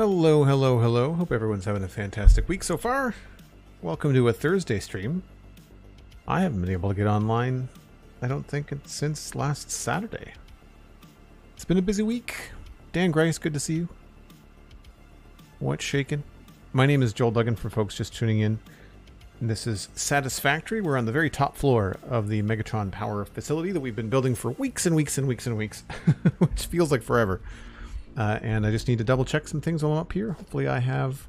Hello, hello, hello. Hope everyone's having a fantastic week so far. Welcome to a Thursday stream. I haven't been able to get online, I don't think, since last Saturday. It's been a busy week. Dan Grice, good to see you. What's shaking? My name is Joel Duggan for folks just tuning in. And this is Satisfactory. We're on the very top floor of the Megatron Power facility that we've been building for weeks and weeks and weeks and weeks, which feels like forever. Uh, and I just need to double check some things while I'm up here. Hopefully I have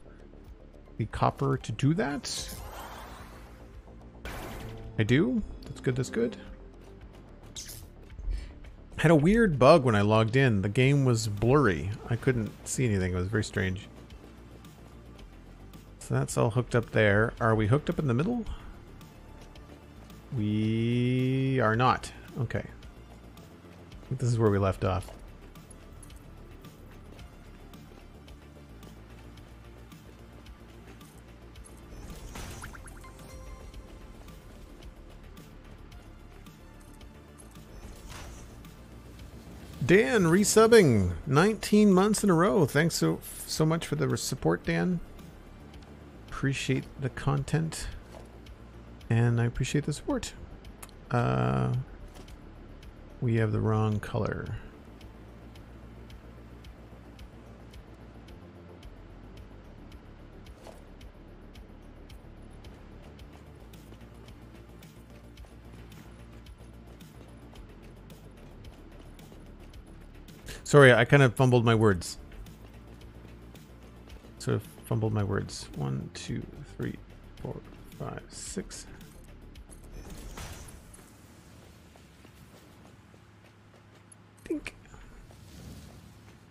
the copper to do that. I do. That's good, that's good. Had a weird bug when I logged in. The game was blurry. I couldn't see anything. It was very strange. So that's all hooked up there. Are we hooked up in the middle? We are not. Okay. I think this is where we left off. Dan resubbing 19 months in a row. Thanks so so much for the support, Dan. Appreciate the content, and I appreciate the support. Uh, we have the wrong color. Sorry, I kind of fumbled my words. Sort of fumbled my words. One, two, three, four, five, six. Dink.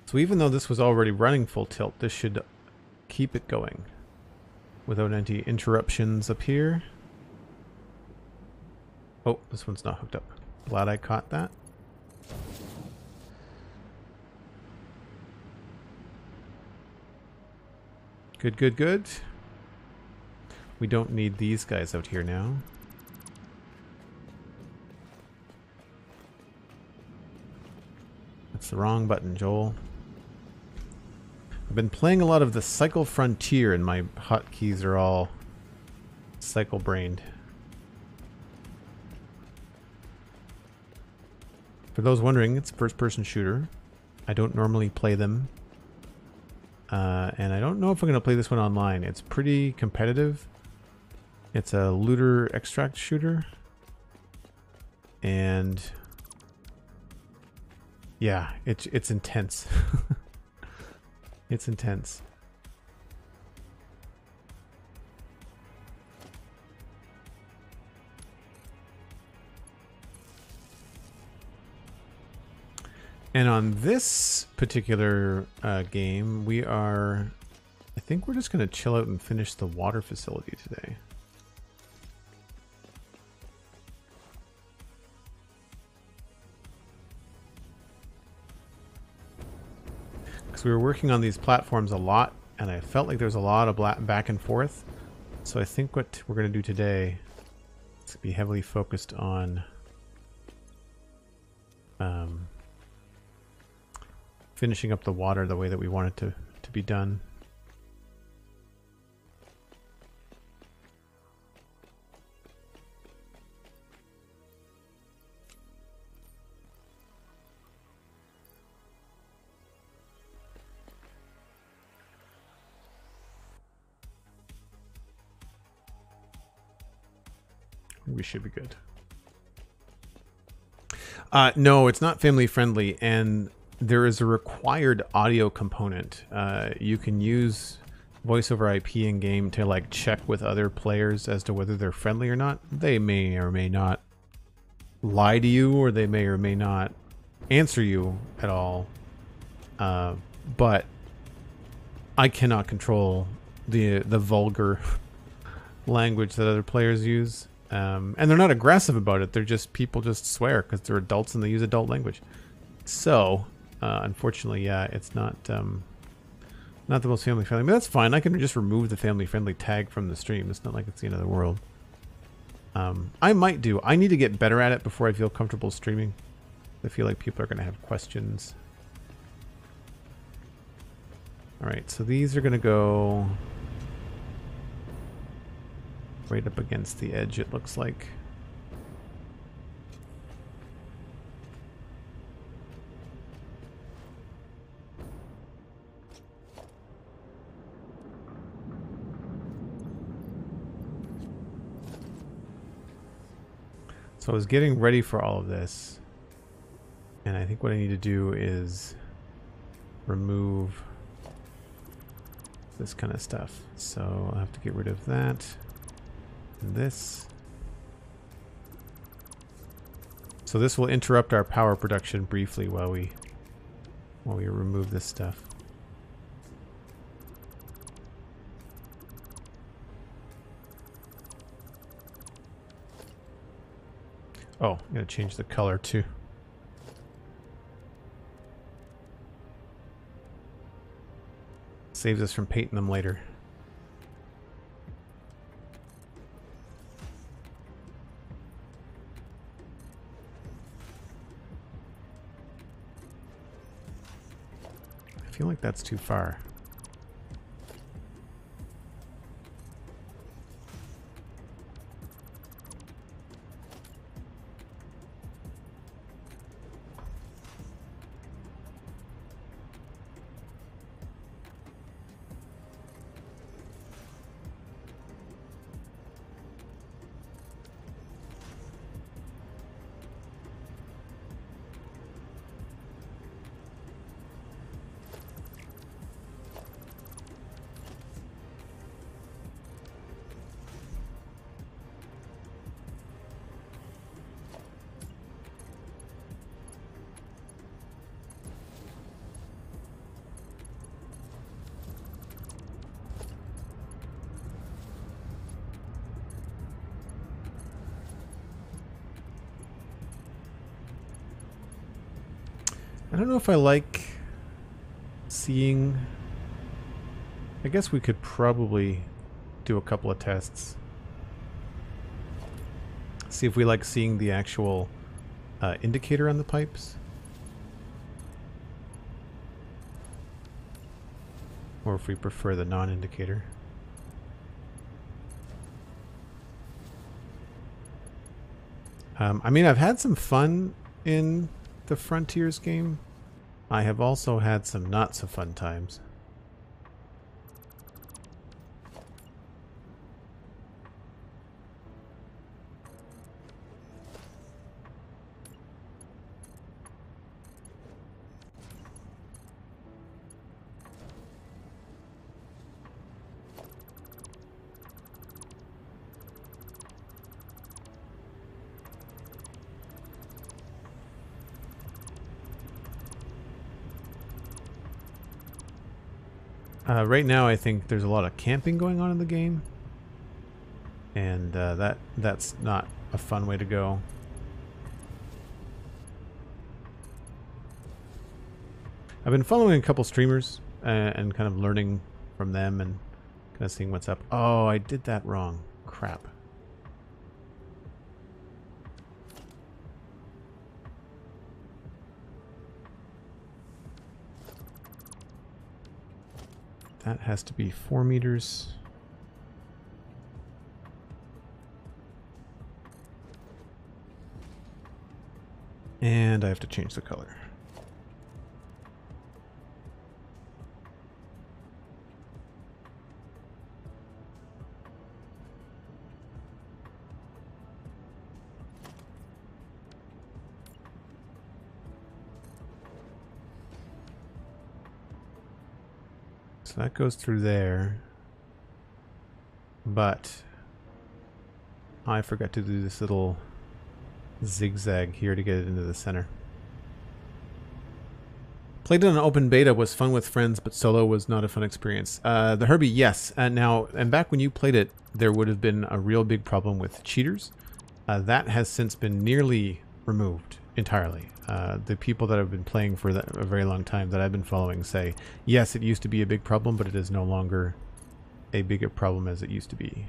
So even though this was already running full tilt, this should keep it going without any interruptions up here. Oh, this one's not hooked up. Glad I caught that. Good, good, good. We don't need these guys out here now. That's the wrong button, Joel. I've been playing a lot of the Cycle Frontier and my hotkeys are all cycle-brained. For those wondering, it's a first-person shooter. I don't normally play them uh, and I don't know if I'm going to play this one online. It's pretty competitive. It's a looter extract shooter. And yeah, it's it's intense. it's intense. And on this particular uh, game, we are... I think we're just going to chill out and finish the water facility today. Because we were working on these platforms a lot, and I felt like there was a lot of back and forth. So I think what we're going to do today is be heavily focused on... Um, finishing up the water the way that we want it to, to be done. We should be good. Uh, no, it's not family friendly, and there is a required audio component. Uh, you can use voice over IP in game to like check with other players as to whether they're friendly or not. They may or may not lie to you, or they may or may not answer you at all. Uh, but I cannot control the the vulgar language that other players use. Um, and they're not aggressive about it. They're just people just swear because they're adults and they use adult language. So uh, unfortunately, yeah, it's not um, not the most family friendly, but that's fine. I can just remove the family friendly tag from the stream. It's not like it's the end of the world. Um, I might do. I need to get better at it before I feel comfortable streaming. I feel like people are going to have questions. Alright, so these are going to go right up against the edge, it looks like. So I was getting ready for all of this. And I think what I need to do is remove this kind of stuff. So I'll have to get rid of that and this. So this will interrupt our power production briefly while we while we remove this stuff. Oh, I'm gonna change the color too. Saves us from painting them later. I feel like that's too far. Know if I like seeing... I guess we could probably do a couple of tests. See if we like seeing the actual uh, indicator on the pipes. Or if we prefer the non-indicator. Um, I mean, I've had some fun in the Frontiers game, I have also had some not so fun times. Uh, right now, I think there's a lot of camping going on in the game, and uh, that that's not a fun way to go. I've been following a couple streamers uh, and kind of learning from them and kind of seeing what's up. Oh, I did that wrong. That has to be four meters. And I have to change the color. That goes through there. But I forgot to do this little zigzag here to get it into the center. Played it on open beta was fun with friends, but solo was not a fun experience. Uh, the Herbie, yes. And now, and back when you played it, there would have been a real big problem with cheaters. Uh, that has since been nearly removed entirely. Uh, the people that have been playing for a very long time that I've been following say, yes, it used to be a big problem, but it is no longer a big problem as it used to be.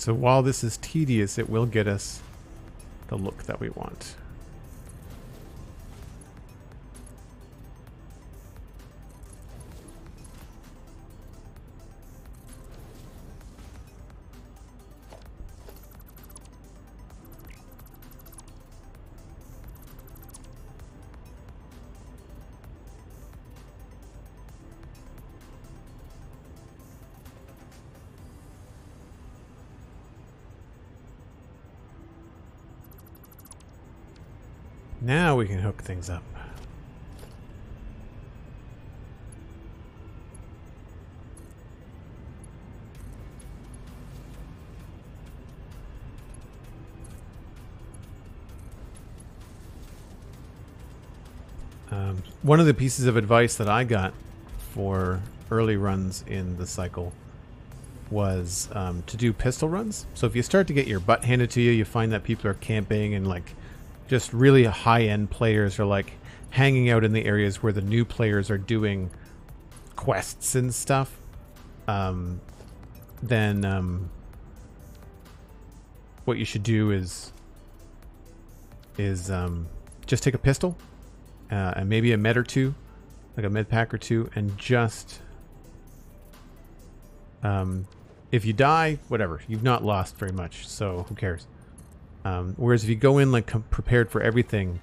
So while this is tedious, it will get us the look that we want. Things up. Um, one of the pieces of advice that I got for early runs in the cycle was um, to do pistol runs. So if you start to get your butt handed to you, you find that people are camping and like just really high end players are like hanging out in the areas where the new players are doing quests and stuff, um, then um, what you should do is is um, just take a pistol uh, and maybe a med or two, like a med pack or two, and just um, if you die, whatever, you've not lost very much, so who cares? Um, whereas if you go in like prepared for everything,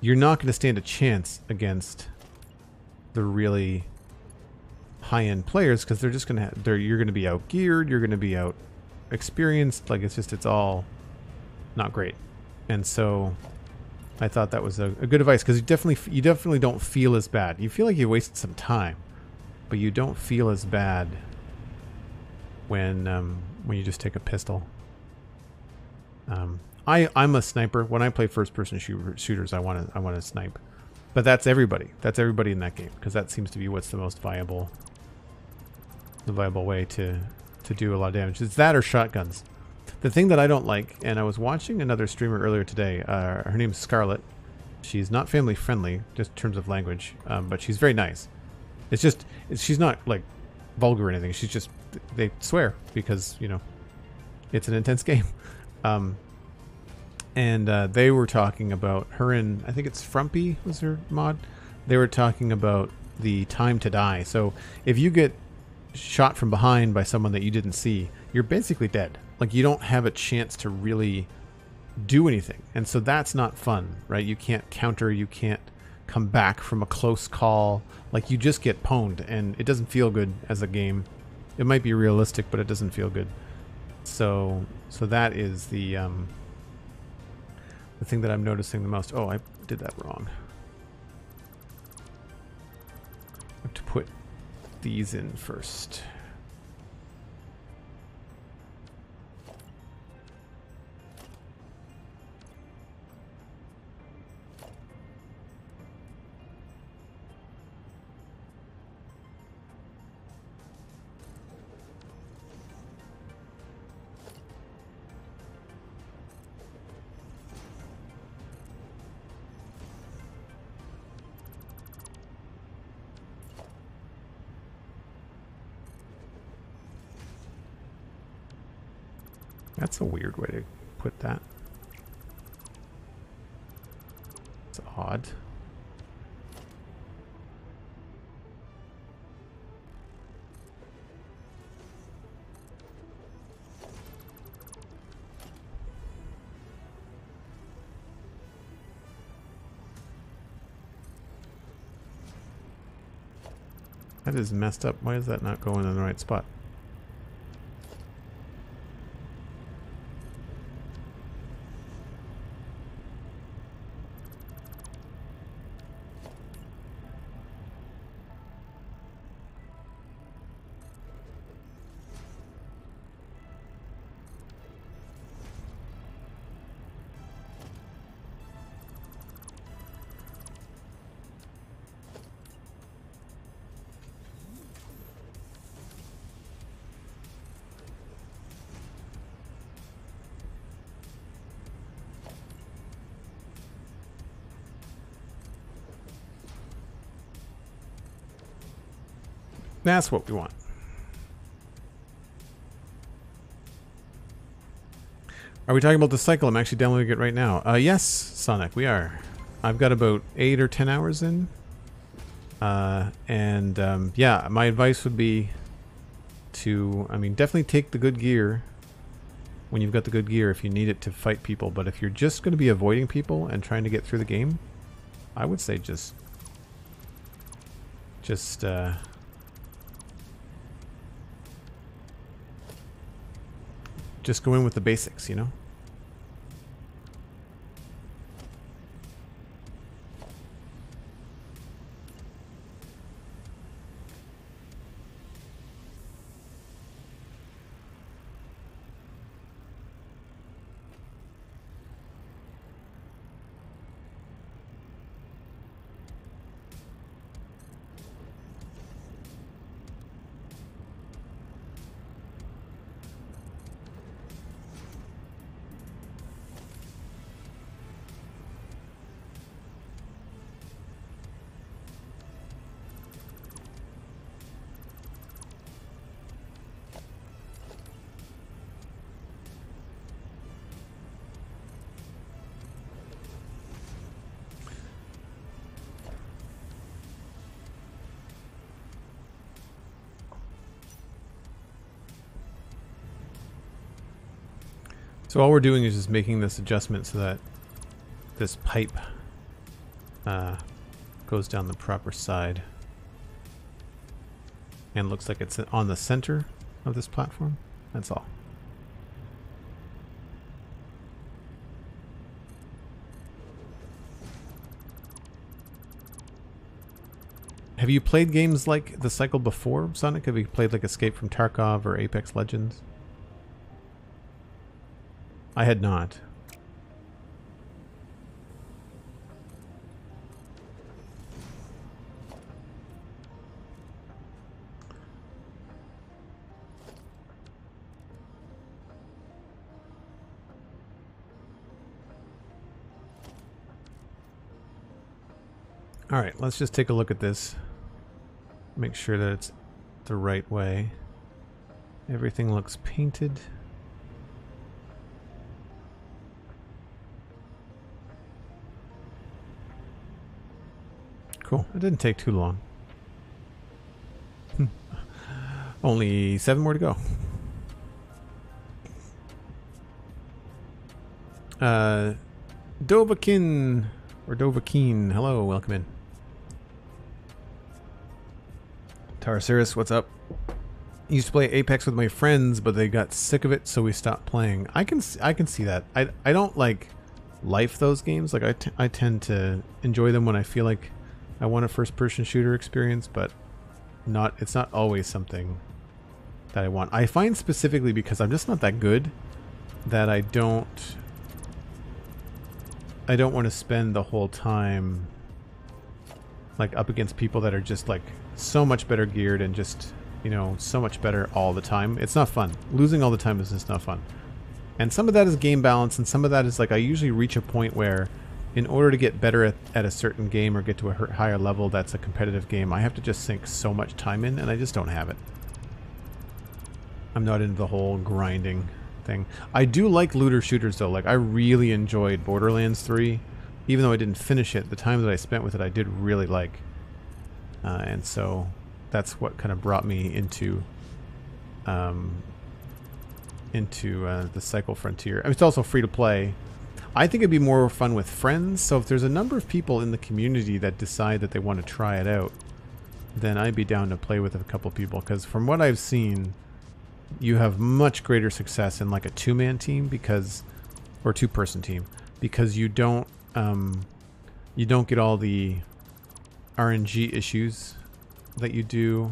you're not going to stand a chance against the really high-end players because they're just going to they're you're going to be out geared, you're going to be out experienced. Like it's just it's all not great, and so I thought that was a, a good advice because you definitely you definitely don't feel as bad. You feel like you wasted some time, but you don't feel as bad when um, when you just take a pistol. Um, I I'm a sniper. When I play first person shooter, shooters, I want to I want to snipe. But that's everybody. That's everybody in that game because that seems to be what's the most viable the viable way to to do a lot of damage. It's that or shotguns. The thing that I don't like, and I was watching another streamer earlier today. Uh, her name's Scarlet. She's not family friendly, just in terms of language, um, but she's very nice. It's just she's not like vulgar or anything. She's just they swear because you know it's an intense game. Um, and uh, they were talking about her and I think it's Frumpy was her mod. They were talking about the time to die. So if you get shot from behind by someone that you didn't see, you're basically dead. Like you don't have a chance to really do anything. And so that's not fun, right? You can't counter, you can't come back from a close call. Like you just get pwned and it doesn't feel good as a game. It might be realistic, but it doesn't feel good. So so that is the um, the thing that I'm noticing the most. Oh, I did that wrong. I have to put these in first. That's a weird way to put that. It's odd. That is messed up. Why is that not going in the right spot? That's what we want. Are we talking about the cycle? I'm actually downloading it right now. Uh, yes, Sonic, we are. I've got about eight or ten hours in. Uh, and um, yeah, my advice would be to, I mean, definitely take the good gear when you've got the good gear if you need it to fight people. But if you're just going to be avoiding people and trying to get through the game, I would say just, just, uh, just go in with the basics, you know? So all we're doing is just making this adjustment so that this pipe uh, goes down the proper side and looks like it's on the center of this platform. That's all. Have you played games like the cycle before, Sonic? Have you played like Escape from Tarkov or Apex Legends? I had not. All right, let's just take a look at this. Make sure that it's the right way. Everything looks painted. Cool. It didn't take too long. Hmm. Only seven more to go. Uh, Dovakin or Dovakeen. Hello, welcome in. Tarsiris, what's up? used to play Apex with my friends, but they got sick of it, so we stopped playing. I can I can see that. I I don't like life those games. Like I, I tend to enjoy them when I feel like I want a first person shooter experience, but not it's not always something that I want. I find specifically because I'm just not that good that I don't I don't want to spend the whole time like up against people that are just like so much better geared and just, you know, so much better all the time. It's not fun. Losing all the time is just not fun. And some of that is game balance and some of that is like I usually reach a point where in order to get better at, at a certain game or get to a higher level that's a competitive game, I have to just sink so much time in, and I just don't have it. I'm not into the whole grinding thing. I do like looter shooters though. Like I really enjoyed Borderlands 3, even though I didn't finish it. The time that I spent with it, I did really like, uh, and so that's what kind of brought me into, um, into uh, the Cycle Frontier. I mean, it's also free to play, I think it'd be more fun with friends. So if there's a number of people in the community that decide that they want to try it out, then I'd be down to play with a couple people. Because from what I've seen, you have much greater success in like a two-man team because, or two-person team, because you don't, um, you don't get all the RNG issues that you do.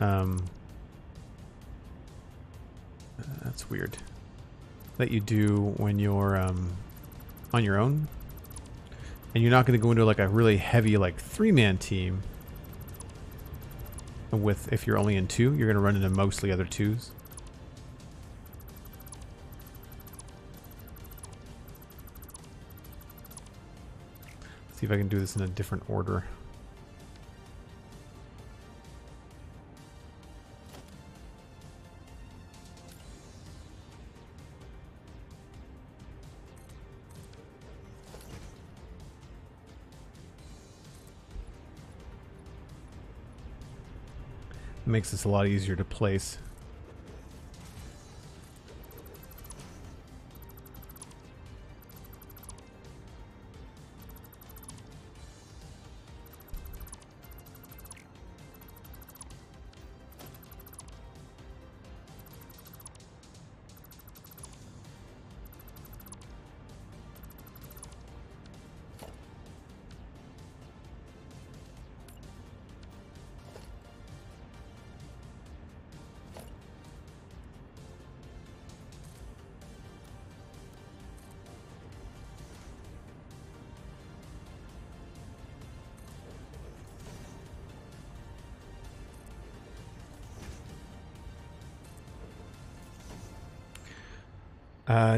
Um, that's weird that you do when you're um, on your own. And you're not going to go into like a really heavy like three-man team with if you're only in two, you're going to run into mostly other twos. see if I can do this in a different order. Makes this a lot easier to place.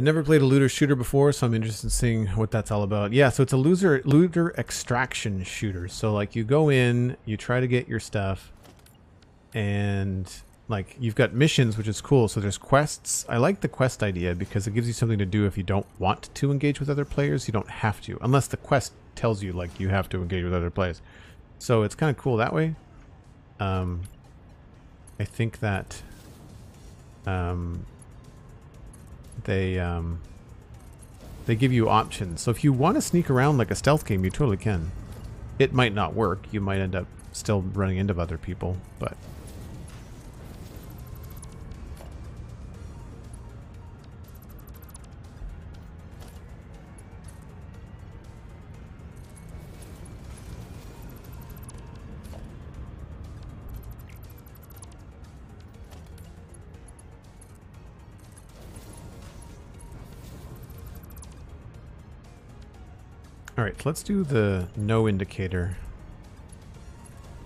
Uh, never played a looter shooter before, so I'm interested in seeing what that's all about. Yeah, so it's a loser looter extraction shooter. So like you go in, you try to get your stuff, and like you've got missions, which is cool. So there's quests. I like the quest idea because it gives you something to do if you don't want to engage with other players. You don't have to, unless the quest tells you like you have to engage with other players. So it's kind of cool that way. Um, I think that um, they um, they give you options. So if you want to sneak around like a stealth game, you totally can. It might not work. You might end up still running into other people, but Let's do the no indicator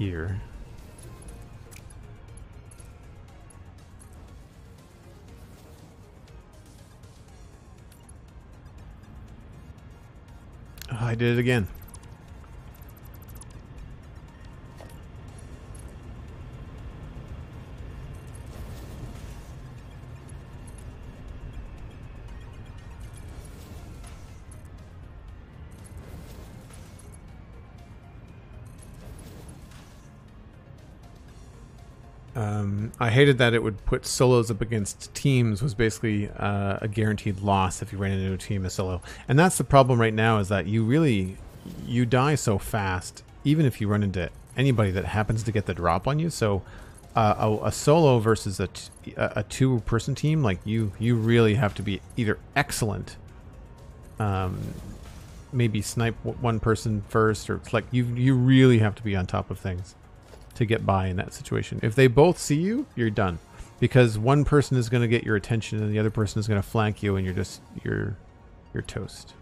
here. Oh, I did it again. Um, I hated that it would put solos up against teams was basically uh, a guaranteed loss if you ran into a team as solo. And that's the problem right now is that you really you die so fast even if you run into anybody that happens to get the drop on you. So uh, a, a, solo versus a, a two person team like you you really have to be either excellent um, maybe snipe one person first or it's like you you really have to be on top of things to get by in that situation. If they both see you, you're done. Because one person is going to get your attention and the other person is going to flank you and you're just you're you're toast.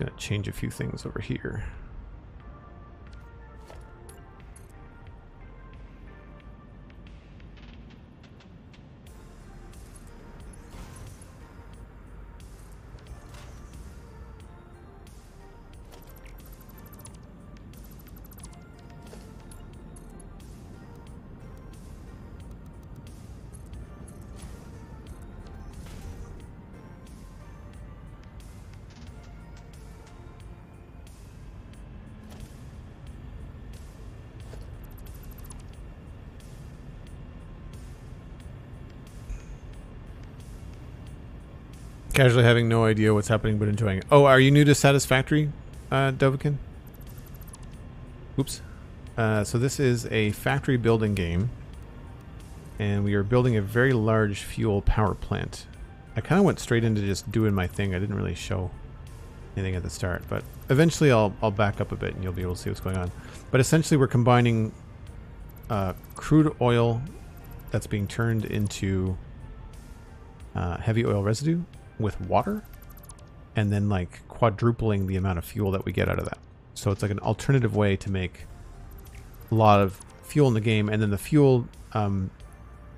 Going to change a few things over here. Having no idea what's happening but enjoying it. Oh, are you new to Satisfactory, uh, Dovakin? Oops. Uh, so this is a factory building game. And we are building a very large fuel power plant. I kind of went straight into just doing my thing. I didn't really show anything at the start. But eventually I'll, I'll back up a bit and you'll be able to see what's going on. But essentially we're combining uh, crude oil that's being turned into uh, heavy oil residue with water and then like quadrupling the amount of fuel that we get out of that. So it's like an alternative way to make a lot of fuel in the game. And then the fuel um,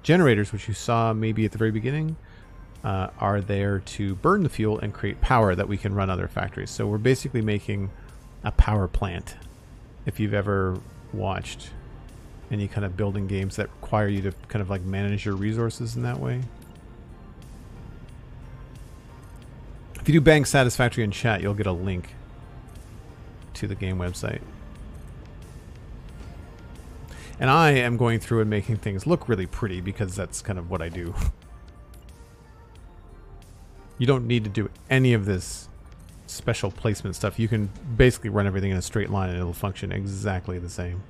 generators, which you saw maybe at the very beginning, uh, are there to burn the fuel and create power that we can run other factories. So we're basically making a power plant. If you've ever watched any kind of building games that require you to kind of like manage your resources in that way. If you do bang satisfactory in chat, you'll get a link to the game website. And I am going through and making things look really pretty because that's kind of what I do. You don't need to do any of this special placement stuff. You can basically run everything in a straight line and it'll function exactly the same.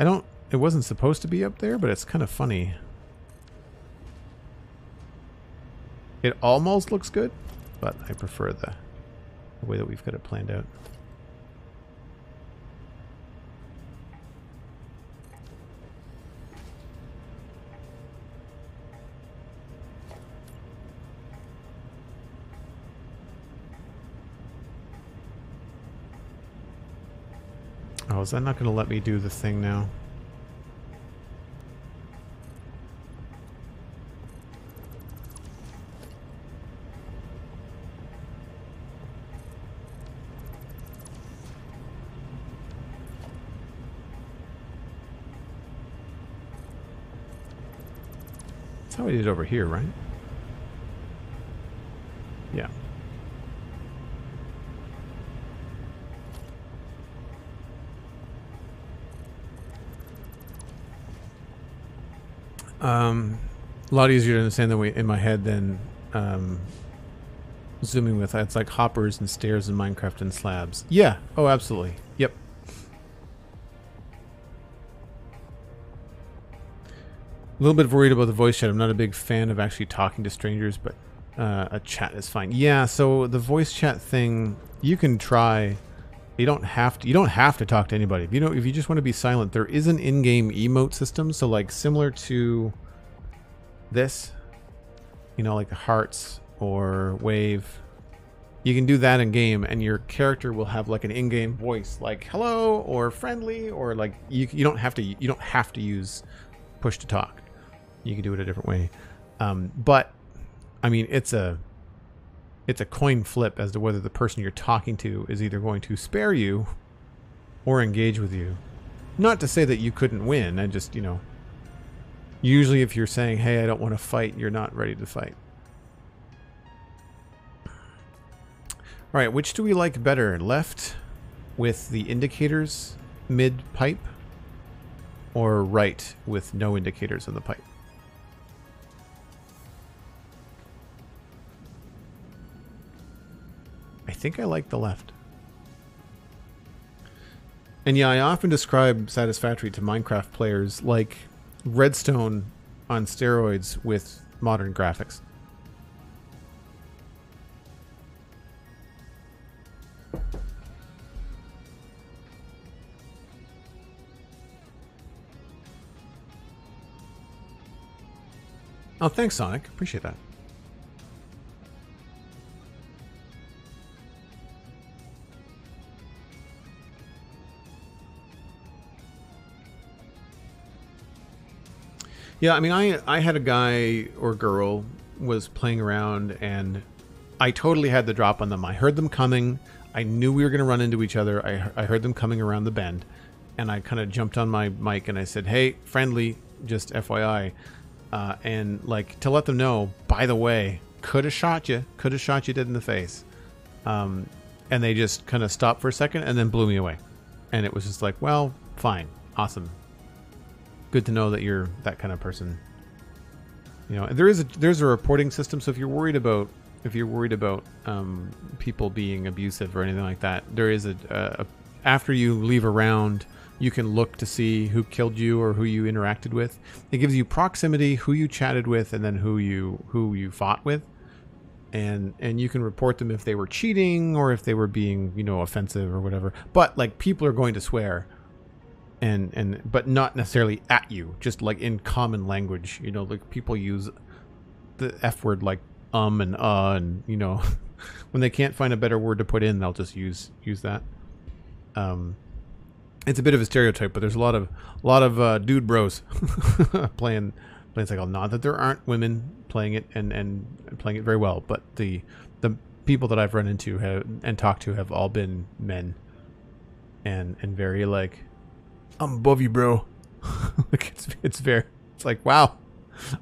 I don't... It wasn't supposed to be up there, but it's kind of funny. It almost looks good, but I prefer the, the way that we've got it planned out. Oh, is that not going to let me do the thing now? That's how we did over here, right? Yeah. Um, a lot easier to understand than in my head than um, zooming with. It's like hoppers and stairs in Minecraft and slabs. Yeah. Oh, absolutely. Yep. A little bit worried about the voice chat. I'm not a big fan of actually talking to strangers, but uh, a chat is fine. Yeah. So the voice chat thing, you can try. You don't have to. You don't have to talk to anybody. If you know, if you just want to be silent, there is an in-game emote system. So like similar to this, you know, like the hearts or wave. You can do that in game, and your character will have like an in-game voice, like hello or friendly, or like you. You don't have to. You don't have to use push to talk. You can do it a different way. Um, but I mean, it's a it's a coin flip as to whether the person you're talking to is either going to spare you or engage with you. Not to say that you couldn't win, I just, you know, usually if you're saying, hey, I don't want to fight, you're not ready to fight. Alright, which do we like better? Left with the indicators mid pipe or right with no indicators in the pipe? Think I like the left. And yeah, I often describe Satisfactory to Minecraft players like Redstone on steroids with modern graphics. Oh, thanks, Sonic. Appreciate that. Yeah, I mean, I I had a guy or girl was playing around, and I totally had the drop on them. I heard them coming. I knew we were going to run into each other. I I heard them coming around the bend, and I kind of jumped on my mic and I said, "Hey, friendly, just FYI," uh, and like to let them know. By the way, could have shot you. Could have shot you dead in the face. Um, and they just kind of stopped for a second and then blew me away. And it was just like, well, fine, awesome, good to know that you're that kind of person. You know, there is a there's a reporting system. So if you're worried about if you're worried about um, people being abusive or anything like that, there is a, a, a after you leave a round, you can look to see who killed you or who you interacted with. It gives you proximity, who you chatted with, and then who you who you fought with, and and you can report them if they were cheating or if they were being you know offensive or whatever. But like people are going to swear, and and but not necessarily at you just like in common language you know like people use the f word like um and uh and you know when they can't find a better word to put in they'll just use use that Um, it's a bit of a stereotype, but there's a lot of a lot of uh, dude bros playing playing cycle. Not that there aren't women playing it and and playing it very well, but the the people that I've run into have, and talked to have all been men, and and very like, I'm above you, bro. it's it's very it's like wow,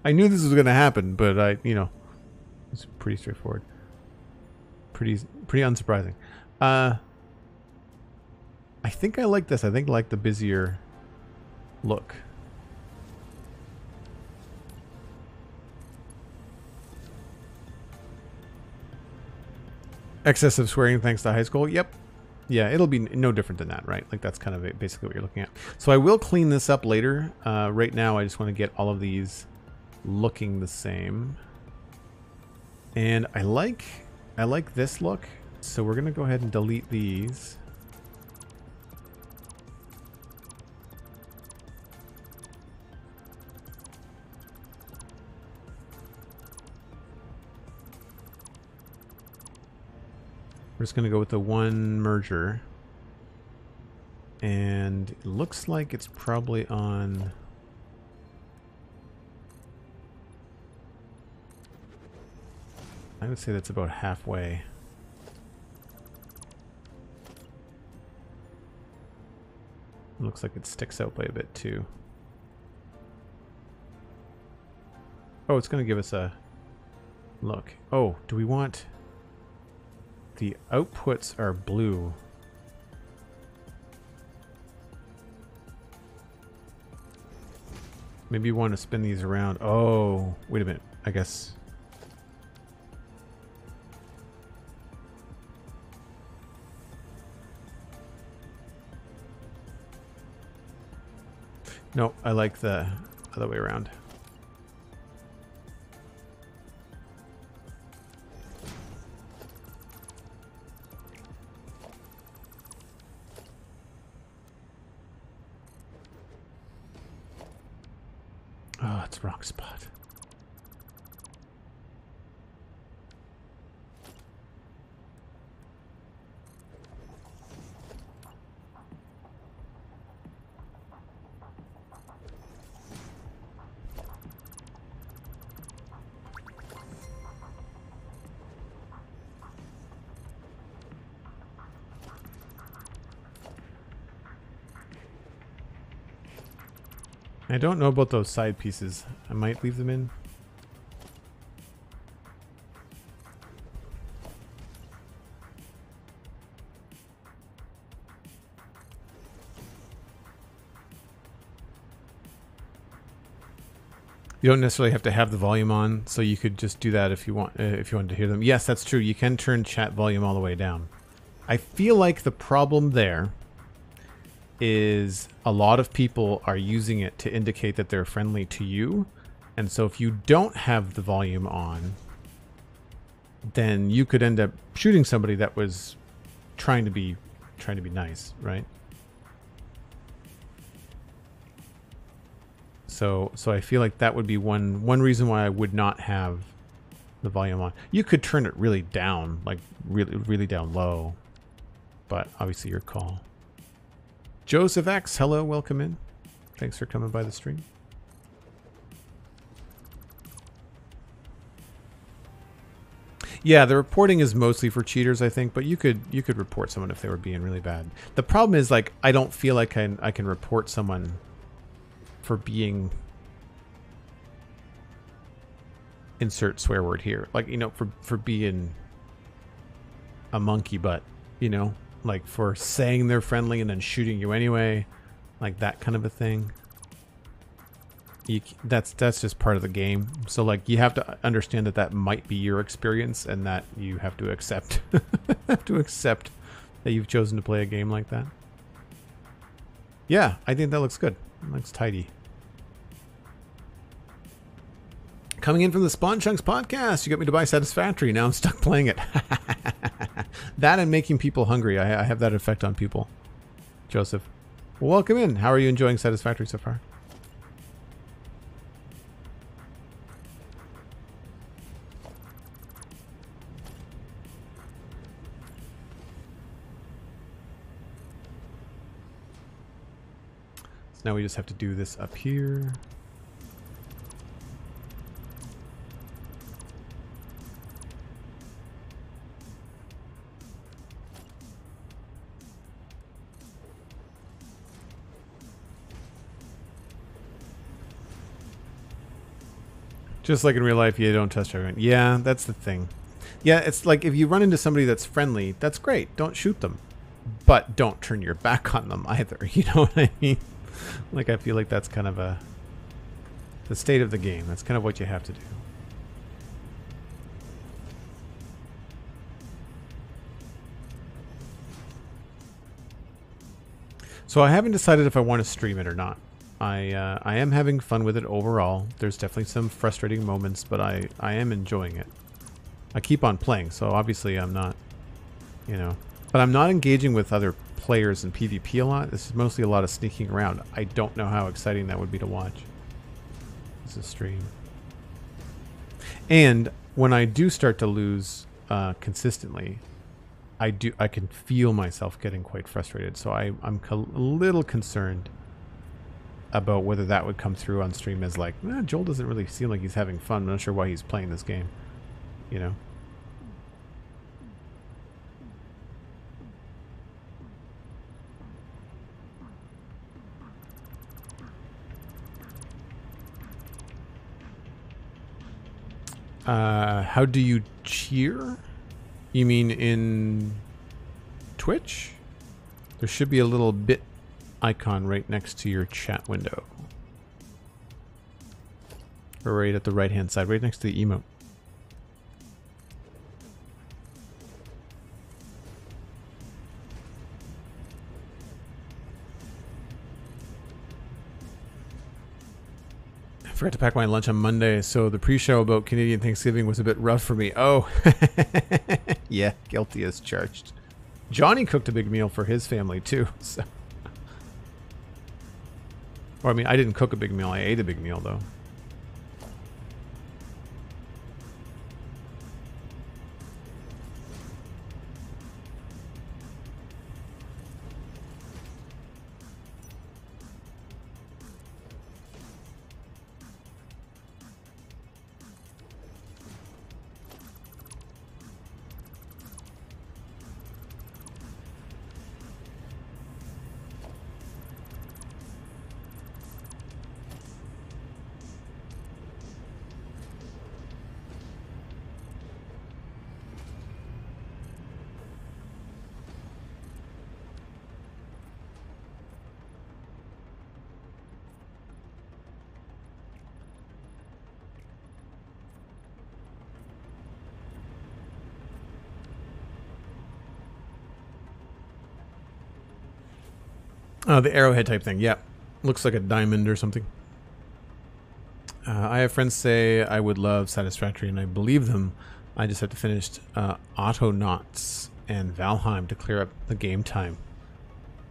I knew this was gonna happen, but I you know, it's pretty straightforward, pretty pretty unsurprising. Uh, I think I like this. I think I like the busier look. Excessive swearing thanks to high school. Yep. Yeah, it'll be no different than that, right? Like that's kind of basically what you're looking at. So I will clean this up later. Uh, right now, I just want to get all of these looking the same. And I like, I like this look. So we're going to go ahead and delete these. We're just going to go with the one merger. And it looks like it's probably on... I would say that's about halfway. Looks like it sticks out by a bit too. Oh, it's going to give us a look. Oh, do we want... The outputs are blue. Maybe you want to spin these around. Oh, wait a minute. I guess... No, I like the other way around. Wrong I don't know about those side pieces. I might leave them in. You don't necessarily have to have the volume on, so you could just do that if you want uh, if you wanted to hear them. Yes, that's true. You can turn chat volume all the way down. I feel like the problem there is a lot of people are using it to indicate that they're friendly to you. And so if you don't have the volume on, then you could end up shooting somebody that was trying to be trying to be nice, right? So so I feel like that would be one one reason why I would not have the volume on. You could turn it really down, like really really down low, but obviously your call. Joseph X, hello, welcome in. Thanks for coming by the stream. Yeah, the reporting is mostly for cheaters, I think, but you could you could report someone if they were being really bad. The problem is like I don't feel like I I can report someone for being insert swear word here. Like, you know, for for being a monkey butt, you know? Like for saying they're friendly and then shooting you anyway, like that kind of a thing. You, that's that's just part of the game. So like you have to understand that that might be your experience and that you have to accept have to accept that you've chosen to play a game like that. Yeah, I think that looks good. Looks tidy. Coming in from the Spawn Chunks podcast, you got me to buy Satisfactory. Now I'm stuck playing it. that and making people hungry. I, I, have that effect on people. Joseph, welcome in. How are you enjoying Satisfactory so far? So now we just have to do this up here. Just like in real life, you don't trust everyone. Yeah, that's the thing. Yeah, it's like if you run into somebody that's friendly, that's great. Don't shoot them. But don't turn your back on them either. You know what I mean? Like I feel like that's kind of a the state of the game. That's kind of what you have to do. So I haven't decided if I want to stream it or not. I uh, I am having fun with it overall. There's definitely some frustrating moments, but I I am enjoying it. I keep on playing, so obviously I'm not, you know, but I'm not engaging with other players in PvP a lot. This is mostly a lot of sneaking around. I don't know how exciting that would be to watch. This is a stream. And when I do start to lose uh, consistently, I do I can feel myself getting quite frustrated. So I, I'm a little concerned about whether that would come through on stream as like, eh, Joel doesn't really seem like he's having fun. I'm not sure why he's playing this game. You know? Uh, how do you cheer? You mean in Twitch? There should be a little bit icon right next to your chat window. Or right at the right hand side, right next to the emote. I forgot to pack my lunch on Monday, so the pre-show about Canadian Thanksgiving was a bit rough for me. Oh, yeah, guilty as charged. Johnny cooked a big meal for his family too, so... Or, I mean, I didn't cook a big meal. I ate a big meal, though. Uh, the arrowhead type thing. Yeah. Looks like a diamond or something. Uh, I have friends say I would love Satisfactory, and I believe them. I just have to finish uh, Autonauts and Valheim to clear up the game time.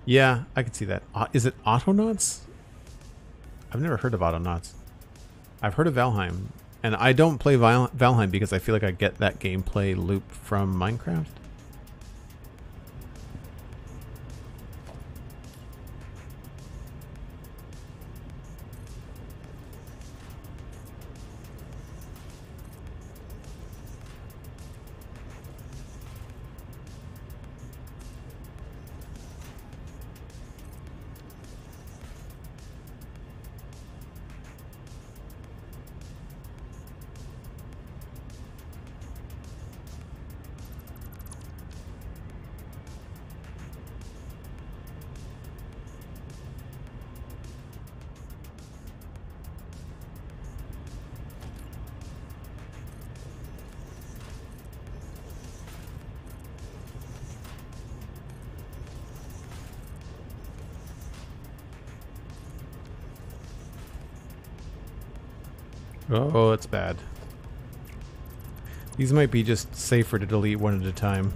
Yeah, I can see that. Uh, is it Autonauts? I've never heard of Autonauts. I've heard of Valheim, and I don't play Val Valheim because I feel like I get that gameplay loop from Minecraft. Oh, that's bad. These might be just safer to delete one at a time.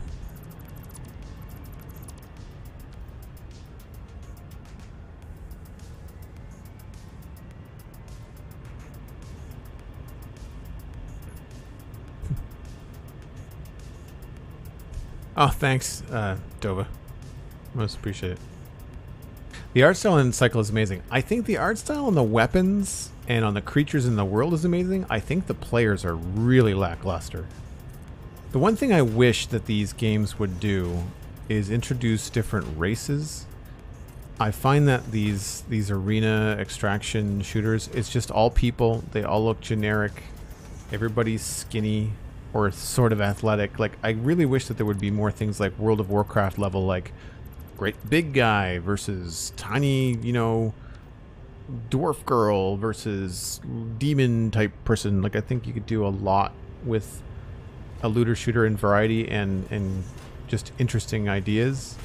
oh, thanks, uh, Dova. Most appreciate it. The art style in Cycle is amazing. I think the art style on the weapons and on the creatures in the world is amazing. I think the players are really lackluster. The one thing I wish that these games would do is introduce different races. I find that these these arena extraction shooters, it's just all people. They all look generic. Everybody's skinny or sort of athletic. Like I really wish that there would be more things like World of Warcraft level like great big guy versus tiny, you know, dwarf girl versus demon type person. Like I think you could do a lot with a looter shooter in variety and and just interesting ideas.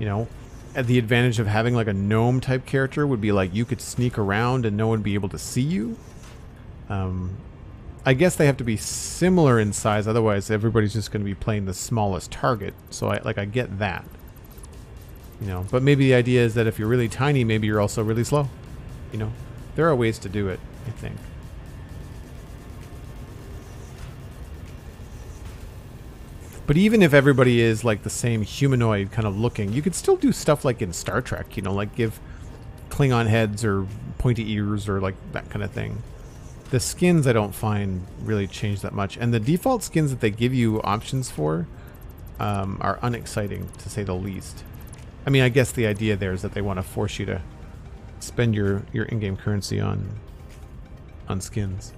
You know, at the advantage of having like a gnome type character would be like you could sneak around and no one would be able to see you. Um, I guess they have to be similar in size, otherwise everybody's just going to be playing the smallest target. So I like I get that. You know, but maybe the idea is that if you're really tiny, maybe you're also really slow. You know, there are ways to do it, I think. But even if everybody is like the same humanoid kind of looking, you could still do stuff like in Star Trek, you know, like give Klingon heads or pointy ears or like that kind of thing. The skins I don't find really change that much. And the default skins that they give you options for um, are unexciting to say the least. I mean, I guess the idea there is that they want to force you to spend your, your in-game currency on on skins.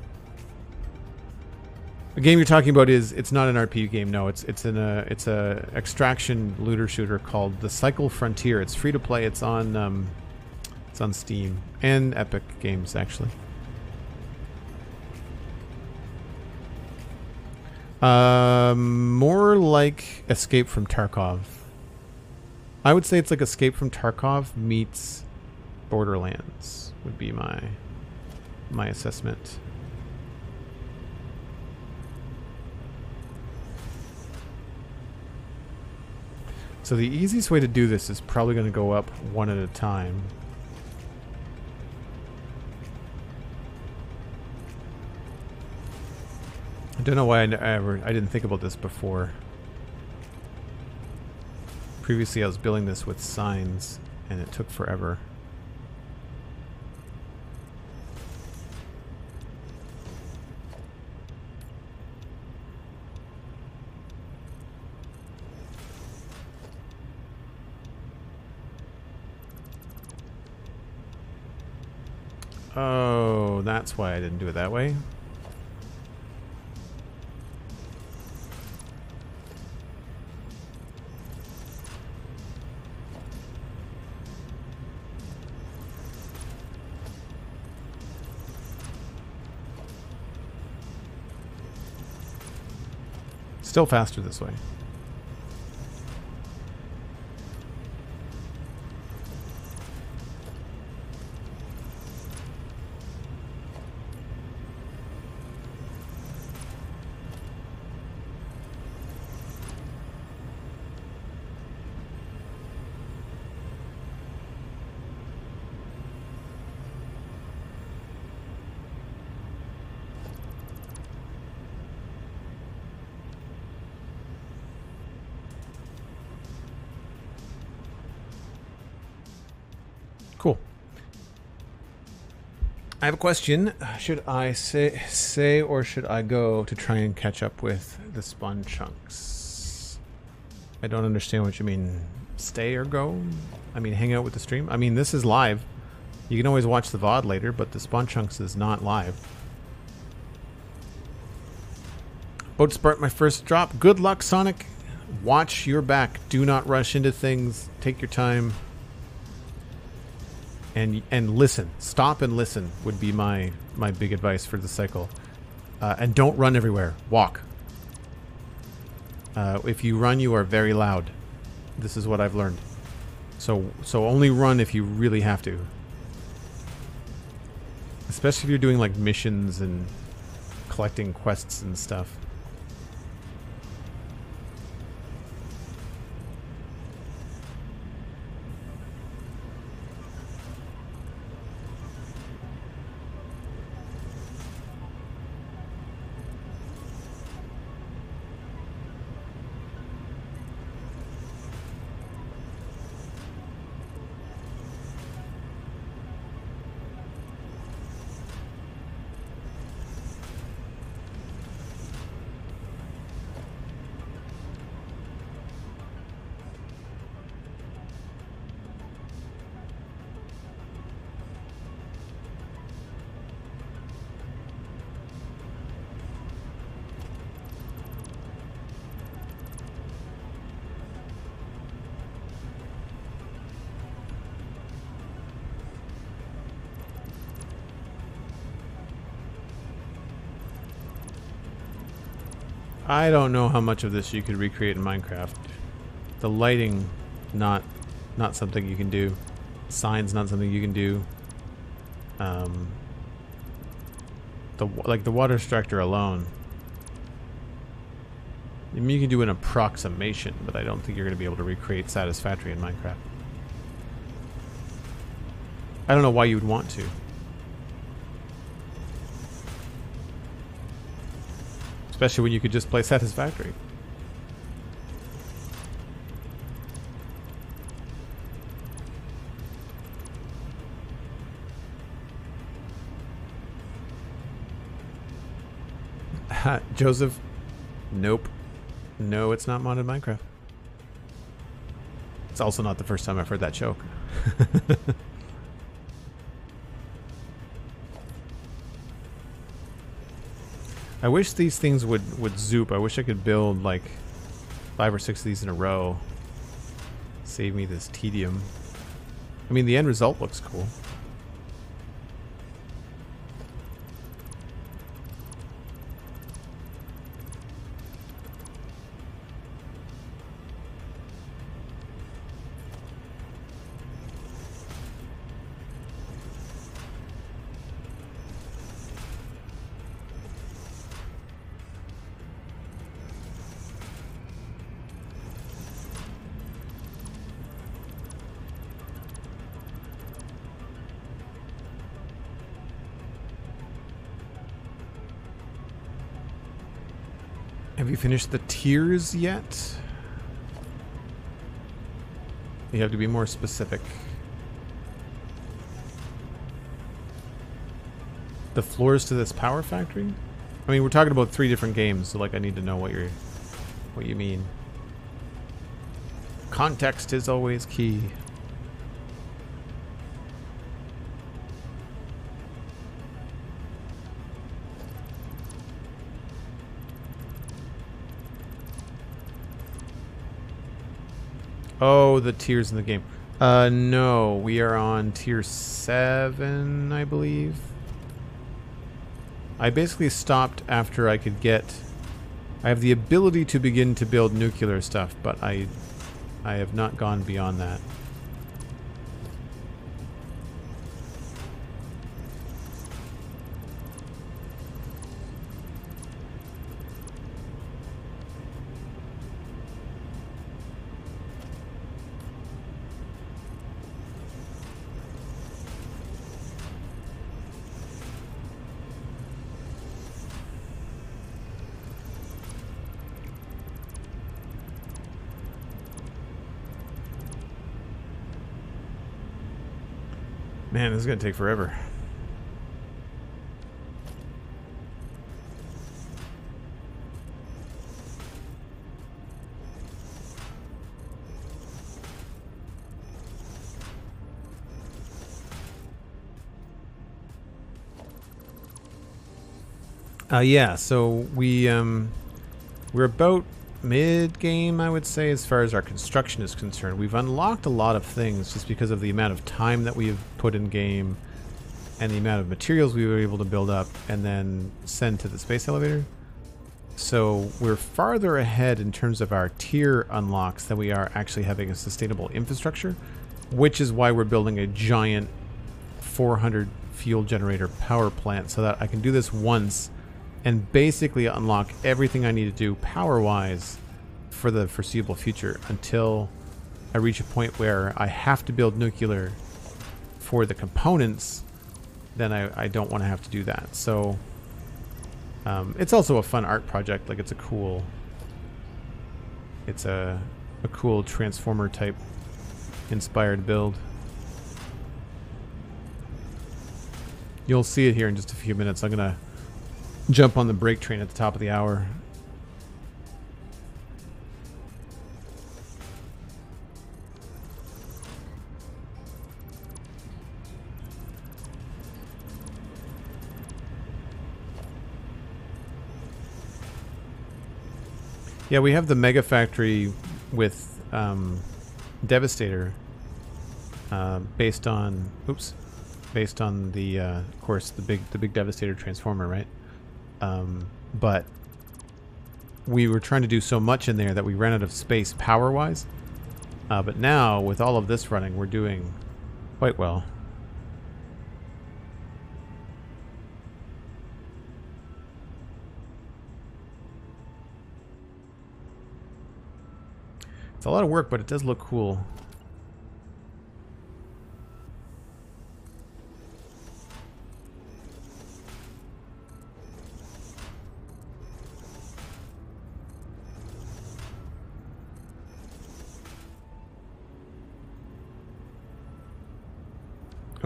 The game you're talking about is it's not an RPG game. No, it's it's an uh, it's a extraction looter shooter called The Cycle Frontier. It's free to play. It's on um, it's on Steam and Epic Games actually. Um, more like Escape from Tarkov. I would say it's like Escape from Tarkov meets Borderlands would be my my assessment. So the easiest way to do this is probably going to go up one at a time. I don't know why I ever I didn't think about this before. Previously I was building this with signs and it took forever. Oh, that's why I didn't do it that way. Still faster this way. I have a question. Should I say say or should I go to try and catch up with the spawn chunks? I don't understand what you mean. Stay or go? I mean hang out with the stream? I mean this is live. You can always watch the VOD later, but the spawn chunks is not live. To start my first drop. Good luck, Sonic. Watch your back. Do not rush into things. Take your time and and listen. Stop and listen would be my my big advice for the cycle. Uh, and don't run everywhere. Walk. Uh, if you run, you are very loud. This is what I've learned. So so only run if you really have to. Especially if you're doing like missions and collecting quests and stuff. I don't know how much of this you could recreate in Minecraft. The lighting, not not something you can do. Signs, not something you can do. Um, the like the water structure alone. I mean, you can do an approximation, but I don't think you're going to be able to recreate Satisfactory in Minecraft. I don't know why you would want to. Especially when you could just play Satisfactory. Joseph, nope. No, it's not modded Minecraft. It's also not the first time I've heard that joke. I wish these things would, would zoop. I wish I could build like five or six of these in a row. Save me this tedium. I mean, the end result looks cool. You finished the tiers yet? You have to be more specific. The floors to this power factory? I mean, we're talking about three different games, so like I need to know what you're what you mean. Context is always key. Oh, the tiers in the game. Uh, no, we are on tier 7, I believe. I basically stopped after I could get... I have the ability to begin to build nuclear stuff, but I, I have not gone beyond that. This is going to take forever. Uh, yeah, so we um, we're about mid game, I would say, as far as our construction is concerned. We've unlocked a lot of things just because of the amount of time that we've put in game and the amount of materials we were able to build up and then send to the space elevator. So we're farther ahead in terms of our tier unlocks than we are actually having a sustainable infrastructure, which is why we're building a giant 400 fuel generator power plant so that I can do this once and basically unlock everything I need to do power-wise for the foreseeable future until I reach a point where I have to build nuclear for the components, then I, I don't want to have to do that. So um, it's also a fun art project. Like it's a cool, it's a, a cool transformer type inspired build. You'll see it here in just a few minutes. I'm gonna jump on the break train at the top of the hour. Yeah, we have the Mega Factory with um, Devastator uh, based on, oops, based on the, uh, of course, the big the big Devastator transformer, right? Um, but we were trying to do so much in there that we ran out of space power-wise. Uh, but now, with all of this running, we're doing quite well. It's a lot of work, but it does look cool.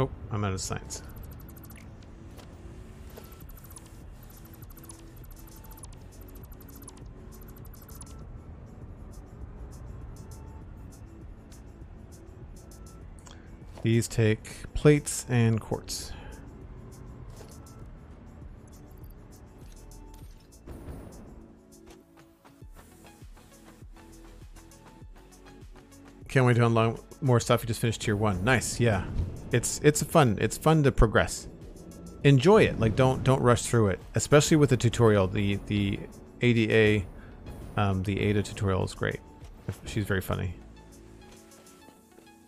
Oh, I'm out of signs. These take plates and quartz. Can't wait to unlock more stuff. You just finished tier one. Nice, yeah. It's it's fun. It's fun to progress. Enjoy it. Like don't don't rush through it. Especially with the tutorial. The the ADA, um, the Ada tutorial is great. She's very funny.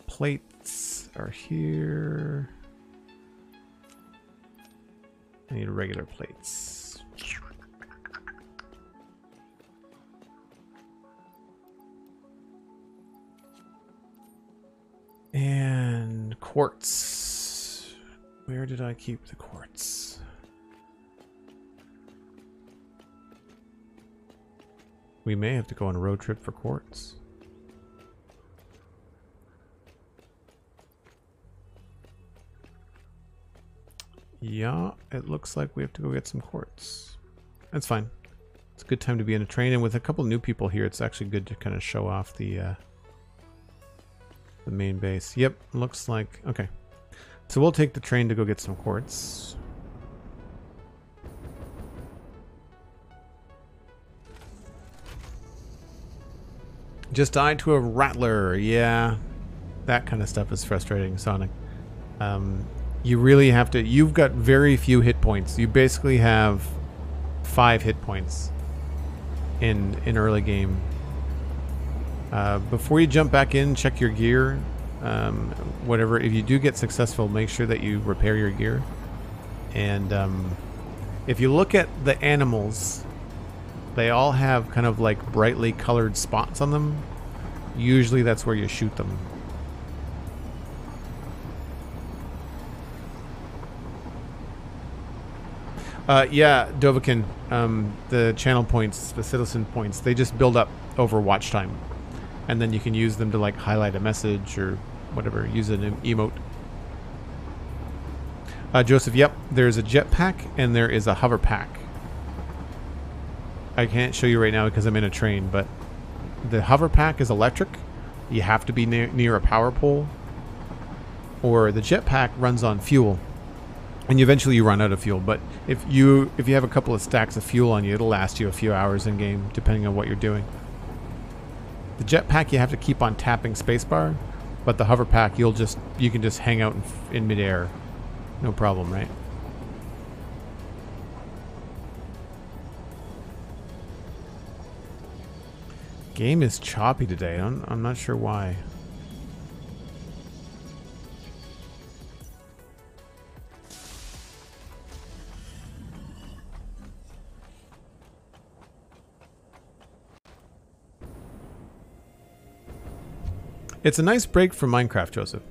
Plates are here. I need regular plates. Did I keep the quartz? We may have to go on a road trip for quartz. Yeah, it looks like we have to go get some quartz. That's fine. It's a good time to be in a train, and with a couple new people here, it's actually good to kind of show off the uh, the main base. Yep, looks like... Okay. So we'll take the train to go get some quartz. Just died to a rattler. Yeah. That kind of stuff is frustrating, Sonic. Um, you really have to... You've got very few hit points. You basically have five hit points in, in early game. Uh, before you jump back in, check your gear. Um, whatever. If you do get successful, make sure that you repair your gear. And um, if you look at the animals, they all have kind of like brightly colored spots on them. Usually that's where you shoot them. Uh, yeah, Dovakin, um, the channel points, the citizen points, they just build up over watch time and then you can use them to like highlight a message or whatever. Use an emote. Uh, Joseph, yep, there's a jetpack and there is a hover pack. I can't show you right now because I'm in a train, but the hover pack is electric. You have to be near, near a power pole. Or the jetpack runs on fuel. And eventually you run out of fuel, but if you if you have a couple of stacks of fuel on you, it'll last you a few hours in game, depending on what you're doing. The jetpack you have to keep on tapping spacebar, but the hover pack you'll just you can just hang out in, in midair, no problem, right? Game is choppy today. I'm, I'm not sure why. It's a nice break from Minecraft, Joseph.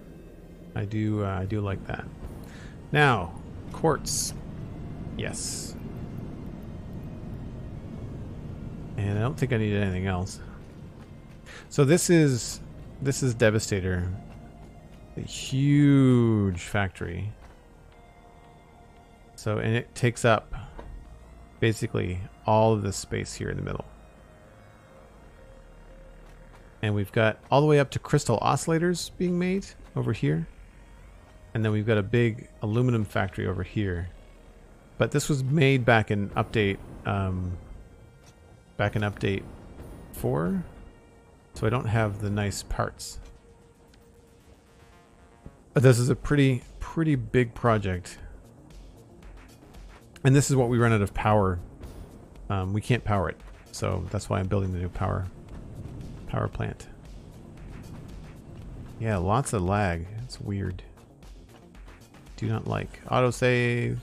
I do, uh, I do like that. Now, quartz. Yes. And I don't think I need anything else. So this is, this is Devastator. A huge factory. So, and it takes up basically all of the space here in the middle. And we've got all the way up to crystal oscillators being made over here. And then we've got a big aluminum factory over here. But this was made back in update, um, back in update 4. So I don't have the nice parts. But this is a pretty, pretty big project. And this is what we run out of power. Um, we can't power it. So that's why I'm building the new power power plant. Yeah, lots of lag. It's weird. Do not like autosave.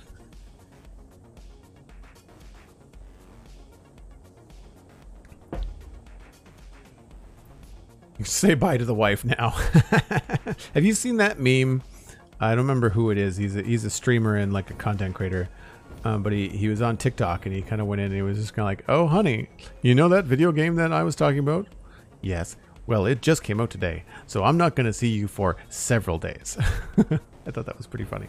Say bye to the wife now. Have you seen that meme? I don't remember who it is. He's a, he's a streamer and like a content creator. Um, but he, he was on TikTok and he kind of went in and he was just kind of like, oh, honey, you know that video game that I was talking about? Yes. Well, it just came out today, so I'm not going to see you for several days. I thought that was pretty funny.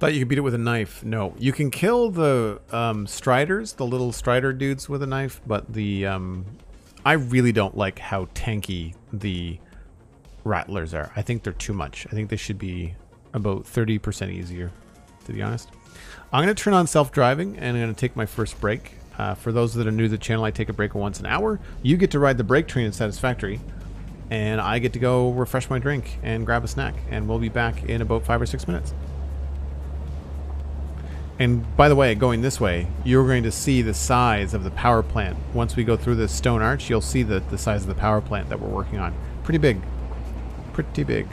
Thought you could beat it with a knife. No, you can kill the um, striders, the little strider dudes with a knife, but the um, I really don't like how tanky the rattlers are. I think they're too much. I think they should be about 30% easier, to be honest. I'm going to turn on self-driving and I'm going to take my first break. Uh, for those that are new to the channel, I take a break once an hour. You get to ride the break train in Satisfactory, and I get to go refresh my drink and grab a snack, and we'll be back in about five or six minutes. And by the way, going this way, you're going to see the size of the power plant. Once we go through this stone arch, you'll see the, the size of the power plant that we're working on. Pretty big. Pretty big.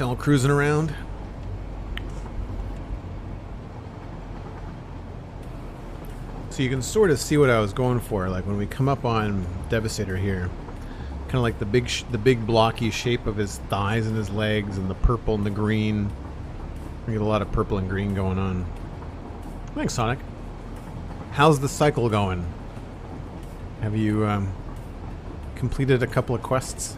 Still cruising around. So you can sort of see what I was going for. Like when we come up on Devastator here, kind of like the big, the big blocky shape of his thighs and his legs, and the purple and the green. We get a lot of purple and green going on. Thanks, Sonic. How's the cycle going? Have you um, completed a couple of quests?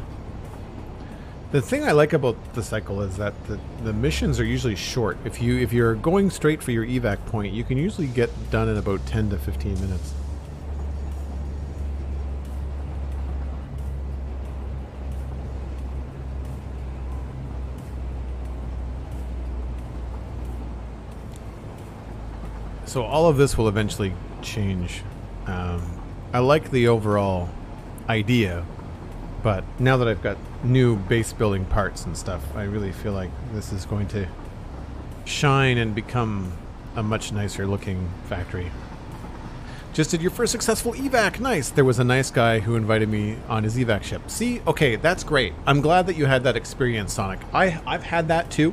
The thing I like about the cycle is that the, the missions are usually short. If you if you're going straight for your evac point, you can usually get done in about 10 to 15 minutes. So all of this will eventually change. Um, I like the overall idea, but now that I've got new base building parts and stuff, I really feel like this is going to shine and become a much nicer looking factory. Just did your first successful evac. Nice. There was a nice guy who invited me on his evac ship. See? Okay, that's great. I'm glad that you had that experience, Sonic. I I've had that too.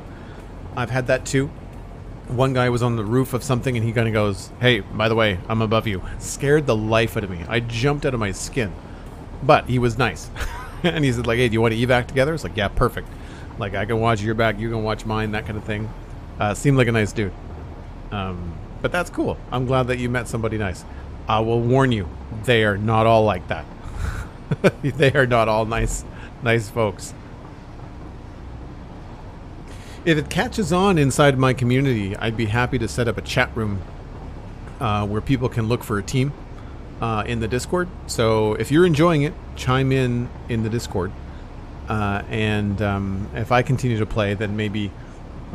I've had that too. One guy was on the roof of something and he kind of goes, "Hey, by the way, I'm above you." Scared the life out of me. I jumped out of my skin. But he was nice. and he said like, "Hey, do you want to evac together?" It's like, "Yeah, perfect." Like I can watch your back, you can watch mine, that kind of thing. Uh, seemed like a nice dude. Um, but that's cool. I'm glad that you met somebody nice. I will warn you, they are not all like that. they are not all nice, nice folks. If it catches on inside my community, I'd be happy to set up a chat room uh, where people can look for a team uh, in the Discord. So if you're enjoying it, chime in in the Discord. Uh, and um, if I continue to play, then maybe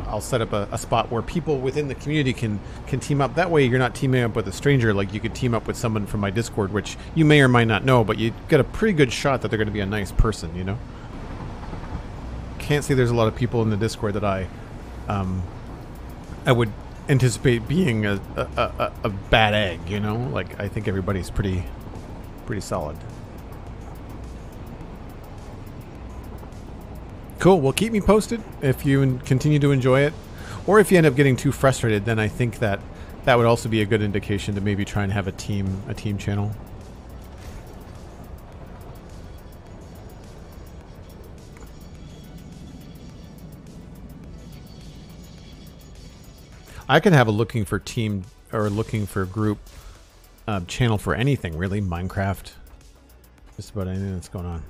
I'll set up a, a, spot where people within the community can can team up. That way, you're not teaming up with a stranger. Like you could team up with someone from my Discord, which you may or might not know, but you get a pretty good shot that they're going to be a nice person. You know. Can't say there's a lot of people in the Discord that I, um, I would anticipate being a, a, a, a bad egg, you know? Like, I think everybody's pretty, pretty solid. Cool. Well, keep me posted if you continue to enjoy it. Or if you end up getting too frustrated, then I think that that would also be a good indication to maybe try and have a team a team channel. I can have a looking for team or looking for group uh, channel for anything really. Minecraft, just about anything that's going on.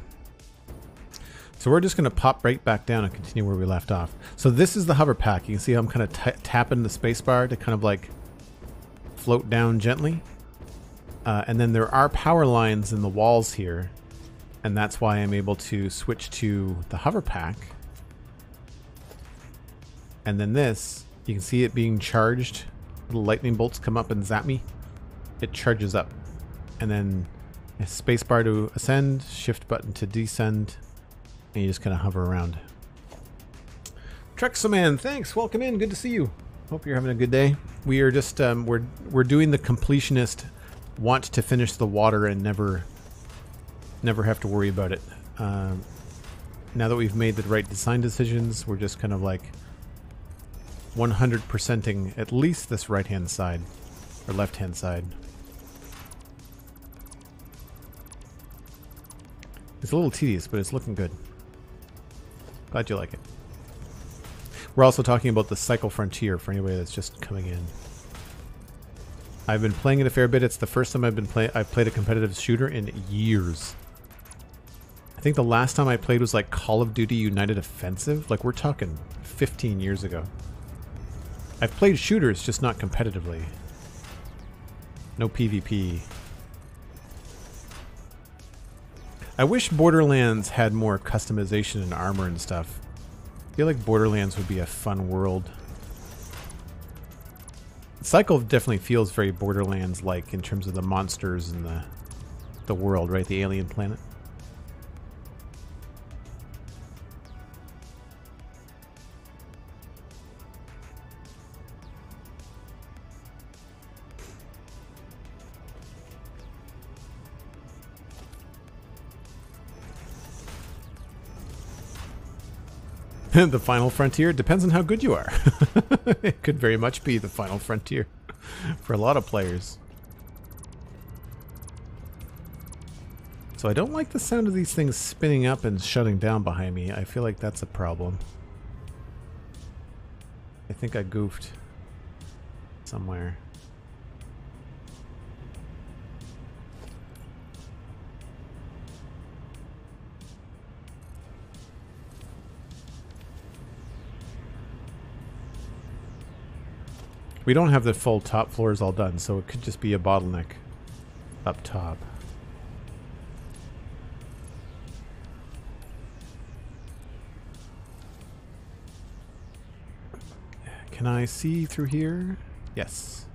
So we're just going to pop right back down and continue where we left off. So this is the hover pack. You can see I'm kind of tapping the spacebar to kind of like float down gently. Uh, and then there are power lines in the walls here. And that's why I'm able to switch to the hover pack. And then this you can see it being charged. Little lightning bolts come up and zap me. It charges up. And then spacebar to ascend, shift button to descend, and you just kind of hover around. Trexaman, thanks. Welcome in. Good to see you. Hope you're having a good day. We are just um, we're we're doing the completionist want to finish the water and never never have to worry about it. Um, now that we've made the right design decisions, we're just kind of like 100%ing at least this right-hand side, or left-hand side. It's a little tedious, but it's looking good. Glad you like it. We're also talking about the Cycle Frontier for anybody that's just coming in. I've been playing it a fair bit. It's the first time I've been play I've played a competitive shooter in years. I think the last time I played was like Call of Duty United Offensive. Like we're talking 15 years ago. I've played shooters, just not competitively. No PvP. I wish Borderlands had more customization and armor and stuff. I feel like Borderlands would be a fun world. Cycle definitely feels very Borderlands-like in terms of the monsters and the the world, right? The alien planet. the final frontier depends on how good you are. it could very much be the final frontier for a lot of players. So I don't like the sound of these things spinning up and shutting down behind me. I feel like that's a problem. I think I goofed somewhere. We don't have the full top floors all done, so it could just be a bottleneck up top. Can I see through here? Yes.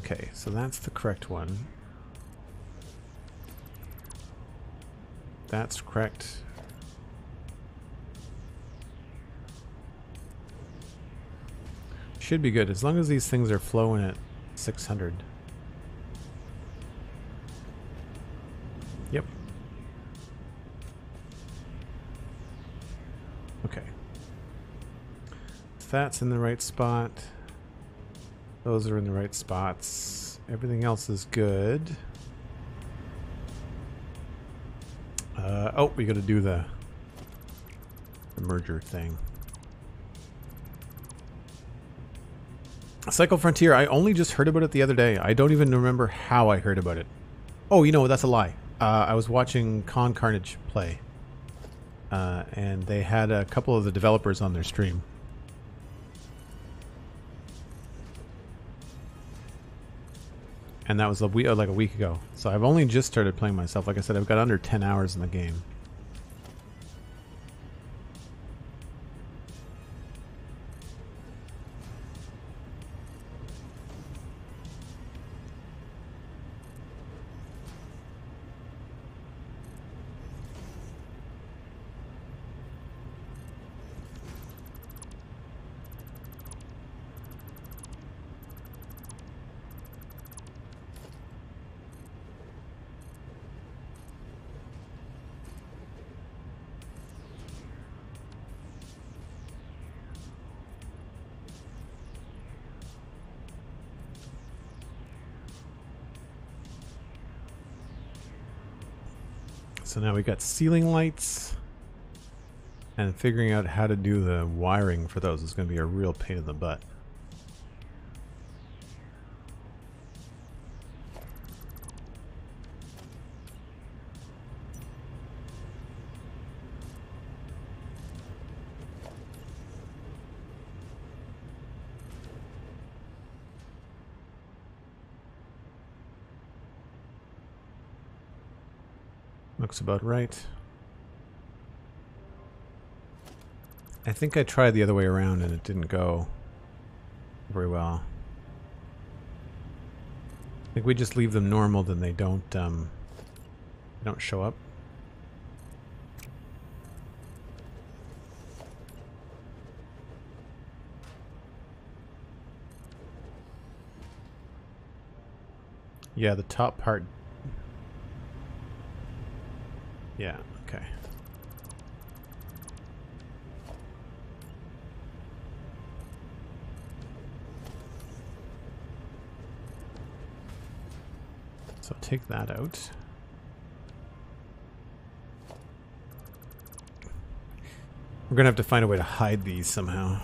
Okay, so that's the correct one. That's correct. Should be good, as long as these things are flowing at 600. Yep. Okay. That's in the right spot. Those are in the right spots. Everything else is good. Uh, oh, we got to do the, the merger thing. Cycle Frontier, I only just heard about it the other day. I don't even remember how I heard about it. Oh, you know, that's a lie. Uh, I was watching Con Carnage play. Uh, and they had a couple of the developers on their stream. And that was a week, like a week ago. So I've only just started playing myself. Like I said, I've got under 10 hours in the game. Now we got ceiling lights. And figuring out how to do the wiring for those is going to be a real pain in the butt. Looks about right. I think I tried the other way around and it didn't go very well. I think we just leave them normal, then they don't um, don't show up. Yeah, the top part yeah, okay. So take that out. We're gonna have to find a way to hide these somehow.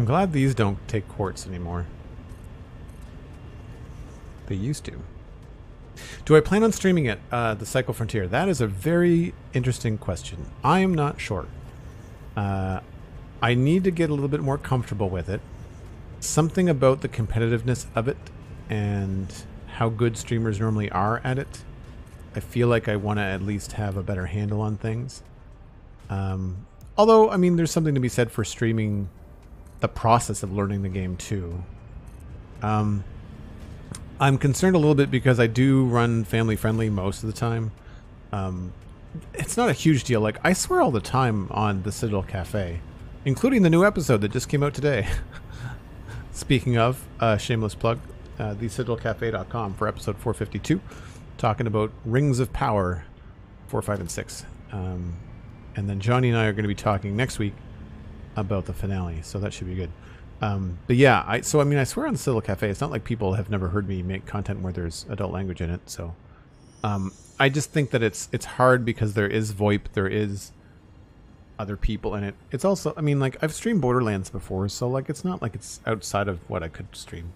I'm glad these don't take quartz anymore. They used to. Do I plan on streaming it, uh, the Cycle Frontier? That is a very interesting question. I am not sure. Uh, I need to get a little bit more comfortable with it. Something about the competitiveness of it and how good streamers normally are at it. I feel like I want to at least have a better handle on things. Um, although, I mean, there's something to be said for streaming the process of learning the game too. Um, I'm concerned a little bit because I do run family friendly most of the time. Um, it's not a huge deal. Like I swear all the time on the Citadel Cafe, including the new episode that just came out today. Speaking of, uh, shameless plug, uh, thecitadelcafe.com for episode 452, talking about Rings of Power 4, 5, and 6. Um, and then Johnny and I are going to be talking next week about the finale, so that should be good. Um, but yeah, I so I mean I swear on Citadel Cafe, it's not like people have never heard me make content where there's adult language in it. So um, I just think that it's it's hard because there is VoIP, there is other people in it. It's also I mean like I've streamed Borderlands before, so like it's not like it's outside of what I could stream.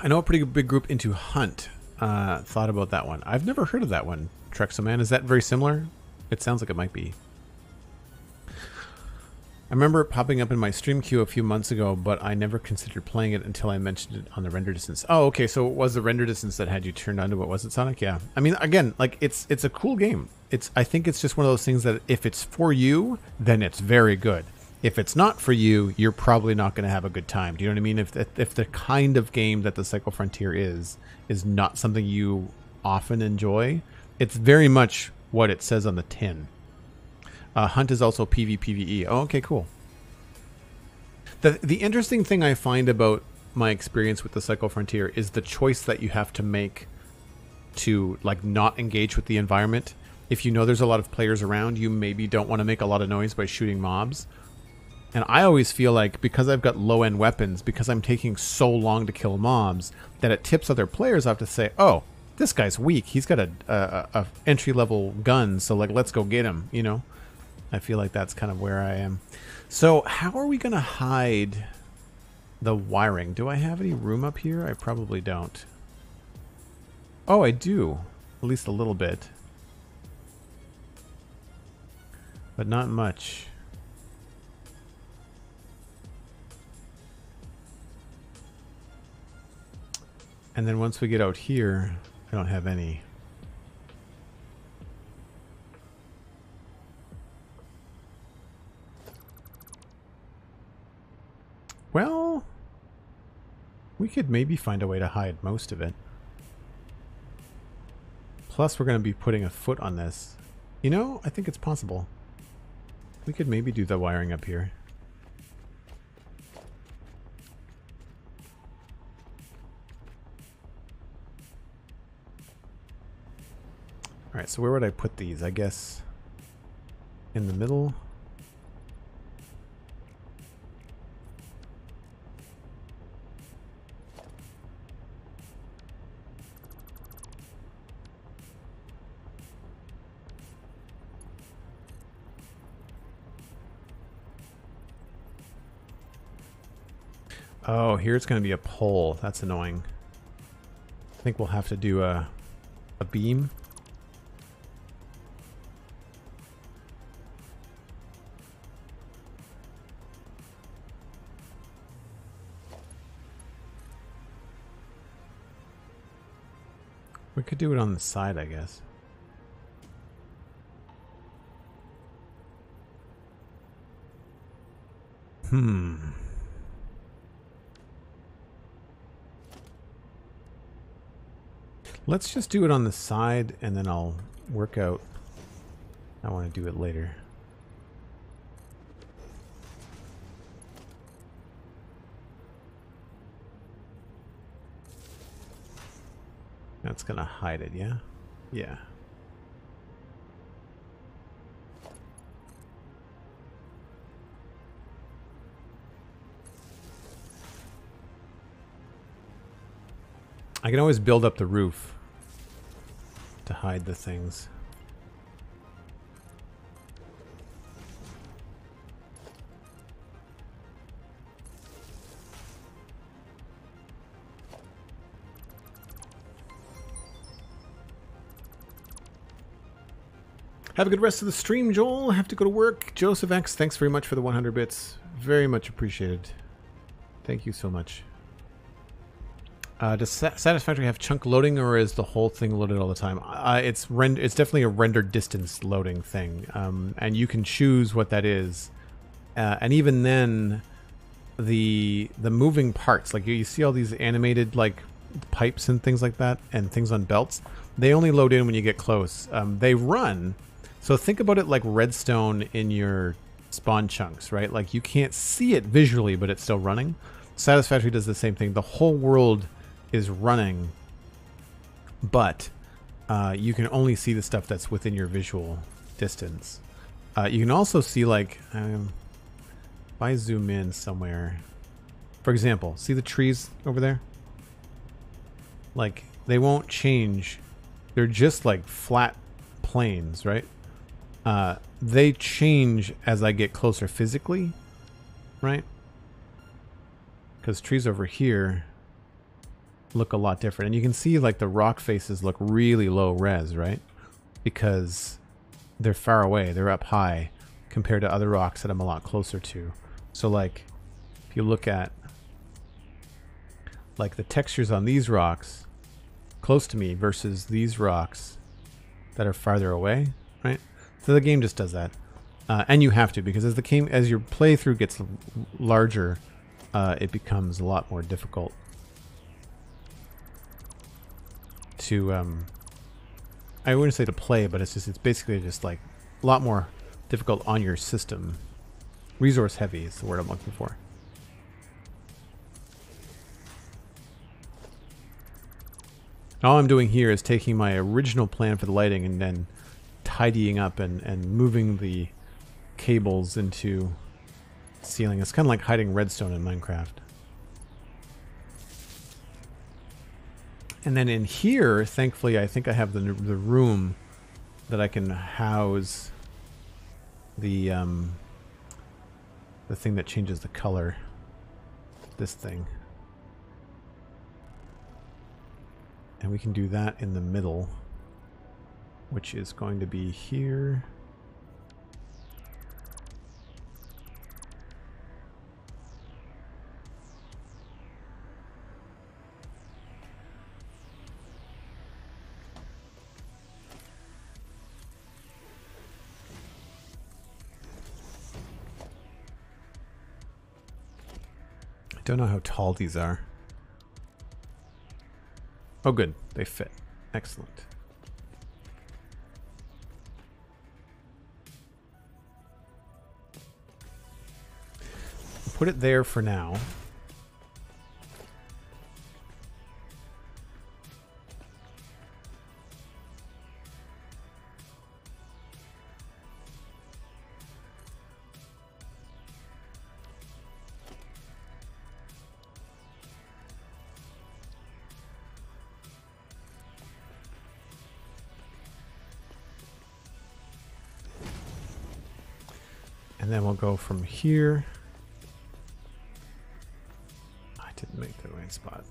I know a pretty big group into Hunt. Uh, thought about that one. I've never heard of that one. Trexoman, is that very similar? It sounds like it might be. I remember it popping up in my stream queue a few months ago, but I never considered playing it until I mentioned it on the render distance. Oh, okay, so it was the render distance that had you turned on to it, was it, Sonic? Yeah. I mean, again, like it's it's a cool game. It's I think it's just one of those things that if it's for you, then it's very good if it's not for you, you're probably not going to have a good time. Do you know what I mean? If if the kind of game that the Cycle Frontier is is not something you often enjoy, it's very much what it says on the tin. Uh, Hunt is also PvPvE. Oh, okay, cool. The the interesting thing I find about my experience with the Cycle Frontier is the choice that you have to make to like not engage with the environment. If you know there's a lot of players around, you maybe don't want to make a lot of noise by shooting mobs and I always feel like because I've got low end weapons, because I'm taking so long to kill mobs, that it tips other players off to say, "Oh, this guy's weak. He's got a, a, a entry level gun, so like let's go get him." You know, I feel like that's kind of where I am. So how are we gonna hide the wiring? Do I have any room up here? I probably don't. Oh, I do, at least a little bit, but not much. And then once we get out here, I don't have any. Well, we could maybe find a way to hide most of it. Plus, we're going to be putting a foot on this. You know, I think it's possible. We could maybe do the wiring up here. Alright, so where would I put these? I guess in the middle. Oh, here it's going to be a pole. That's annoying. I think we'll have to do a, a beam. We could do it on the side, I guess. Hmm. Let's just do it on the side and then I'll work out. I want to do it later. That's gonna hide it, yeah? Yeah. I can always build up the roof to hide the things. Have a good rest of the stream, Joel. Have to go to work. Joseph X, thanks very much for the 100 bits. Very much appreciated. Thank you so much. Uh, does Satisfactory have chunk loading, or is the whole thing loaded all the time? Uh, it's rend it's definitely a render distance loading thing, um, and you can choose what that is. Uh, and even then, the the moving parts. Like you, you see all these animated like pipes and things like that, and things on belts. They only load in when you get close. Um, they run. So think about it like redstone in your spawn chunks, right? Like you can't see it visually, but it's still running. Satisfactory does the same thing. The whole world is running, but uh, you can only see the stuff that's within your visual distance. Uh, you can also see like, um, if I zoom in somewhere, for example, see the trees over there? Like they won't change. They're just like flat planes, right? Uh, they change as I get closer physically, right? Because trees over here look a lot different. And you can see like the rock faces look really low res, right? Because they're far away, they're up high compared to other rocks that I'm a lot closer to. So like if you look at like the textures on these rocks close to me versus these rocks that are farther away? So the game just does that. Uh, and you have to because as the game as your playthrough gets larger, uh, it becomes a lot more difficult to um, I wouldn't say to play, but it's just it's basically just like a lot more difficult on your system. Resource heavy is the word I'm looking for. All I'm doing here is taking my original plan for the lighting and then tidying up and, and moving the cables into ceiling. It's kind of like hiding redstone in Minecraft. And then in here, thankfully, I think I have the, the room that I can house the um, the thing that changes the color. This thing. And we can do that in the middle, which is going to be here. I don't know how tall these are. Oh good, they fit. Excellent. Put it there for now. And then we'll go from here. Spot.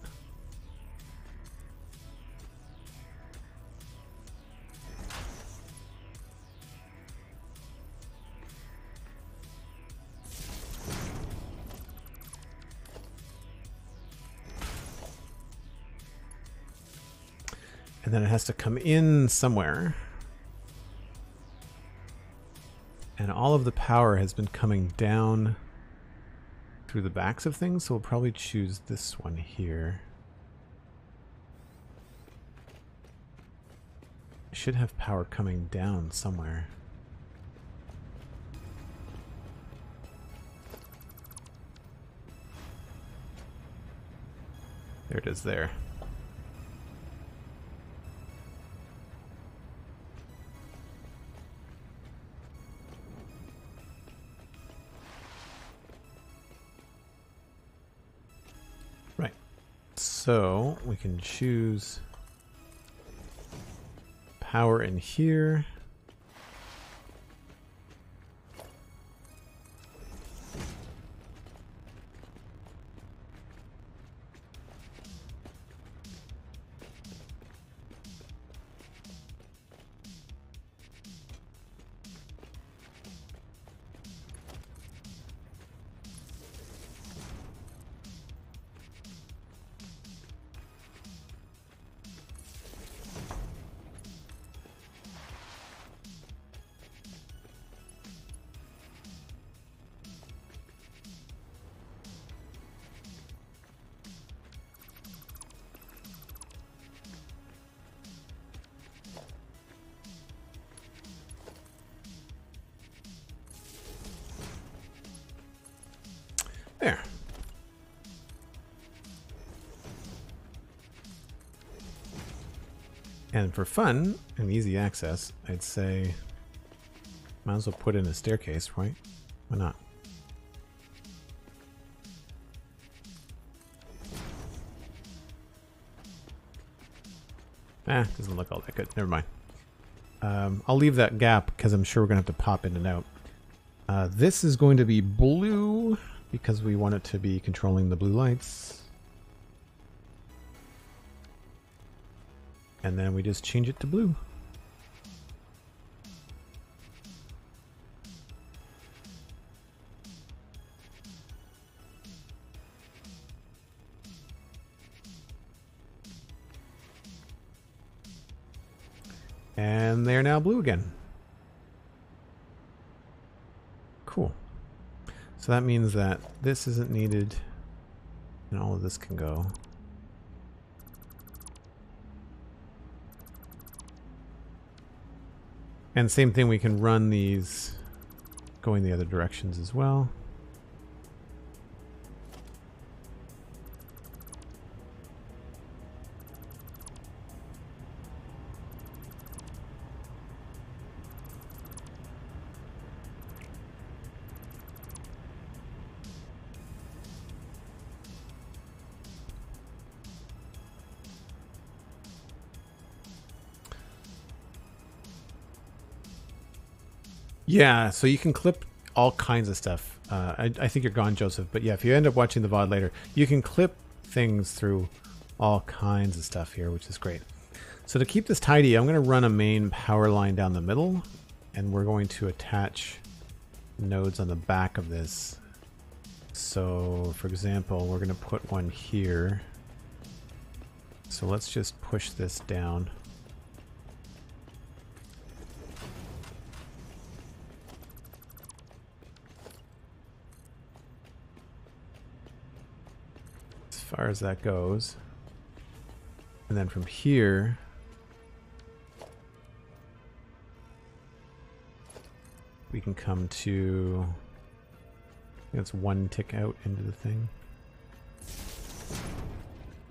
And then it has to come in somewhere. And all of the power has been coming down through the backs of things, so we'll probably choose this one here. should have power coming down somewhere. There it is there. So we can choose power in here. For fun and easy access, I'd say might as well put in a staircase, right? Why not? Ah, doesn't look all that good. Never mind. Um, I'll leave that gap because I'm sure we're going to have to pop in and out. Uh, this is going to be blue because we want it to be controlling the blue lights. And then we just change it to blue. And they're now blue again. Cool. So that means that this isn't needed and all of this can go. And same thing, we can run these going the other directions as well. Yeah, so you can clip all kinds of stuff. Uh, I, I, think you're gone, Joseph. But yeah, if you end up watching the VOD later, you can clip things through all kinds of stuff here, which is great. So to keep this tidy, I'm going to run a main power line down the middle, and we're going to attach nodes on the back of this. So, for example, we're going to put one here. So let's just push this down. Far as that goes. And then from here... We can come to... That's one tick out into the thing.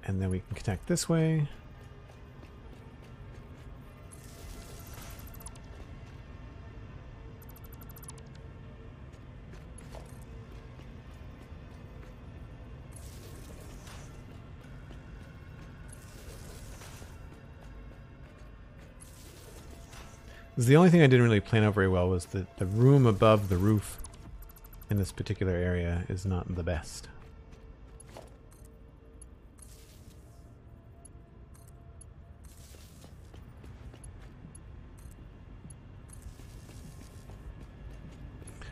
And then we can connect this way. The only thing I didn't really plan out very well was that the room above the roof in this particular area is not the best.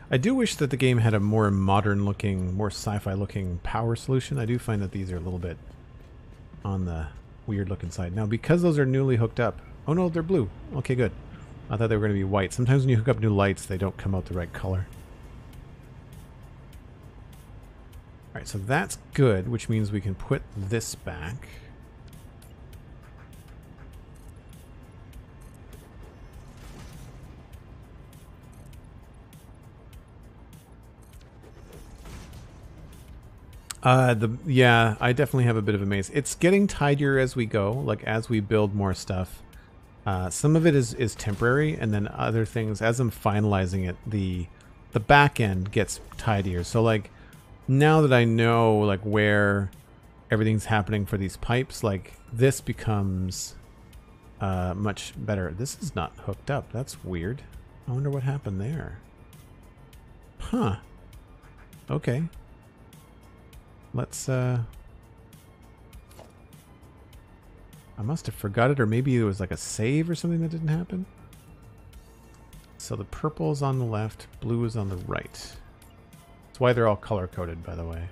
I do wish that the game had a more modern looking, more sci-fi looking power solution. I do find that these are a little bit on the weird looking side. Now because those are newly hooked up, oh no, they're blue. Okay, good. I thought they were going to be white. Sometimes when you hook up new lights, they don't come out the right color. Alright, so that's good, which means we can put this back. Uh, the yeah, I definitely have a bit of a maze. It's getting tidier as we go, like as we build more stuff. Uh, some of it is is temporary, and then other things, as I'm finalizing it, the the back end gets tidier. So like now that I know like where everything's happening for these pipes, like this becomes uh, much better. This is not hooked up. That's weird. I wonder what happened there. Huh. Okay. Let's uh I must have forgot it, or maybe it was like a save or something that didn't happen. So the purple is on the left, blue is on the right. That's why they're all color-coded, by the way.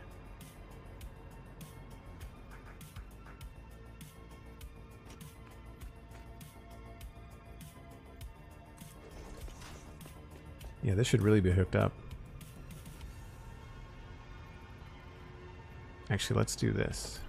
Yeah, this should really be hooked up. Actually, let's do this.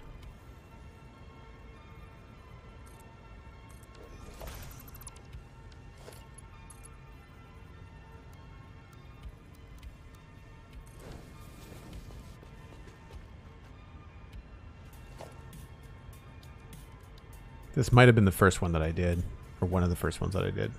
This might have been the first one that I did, or one of the first ones that I did.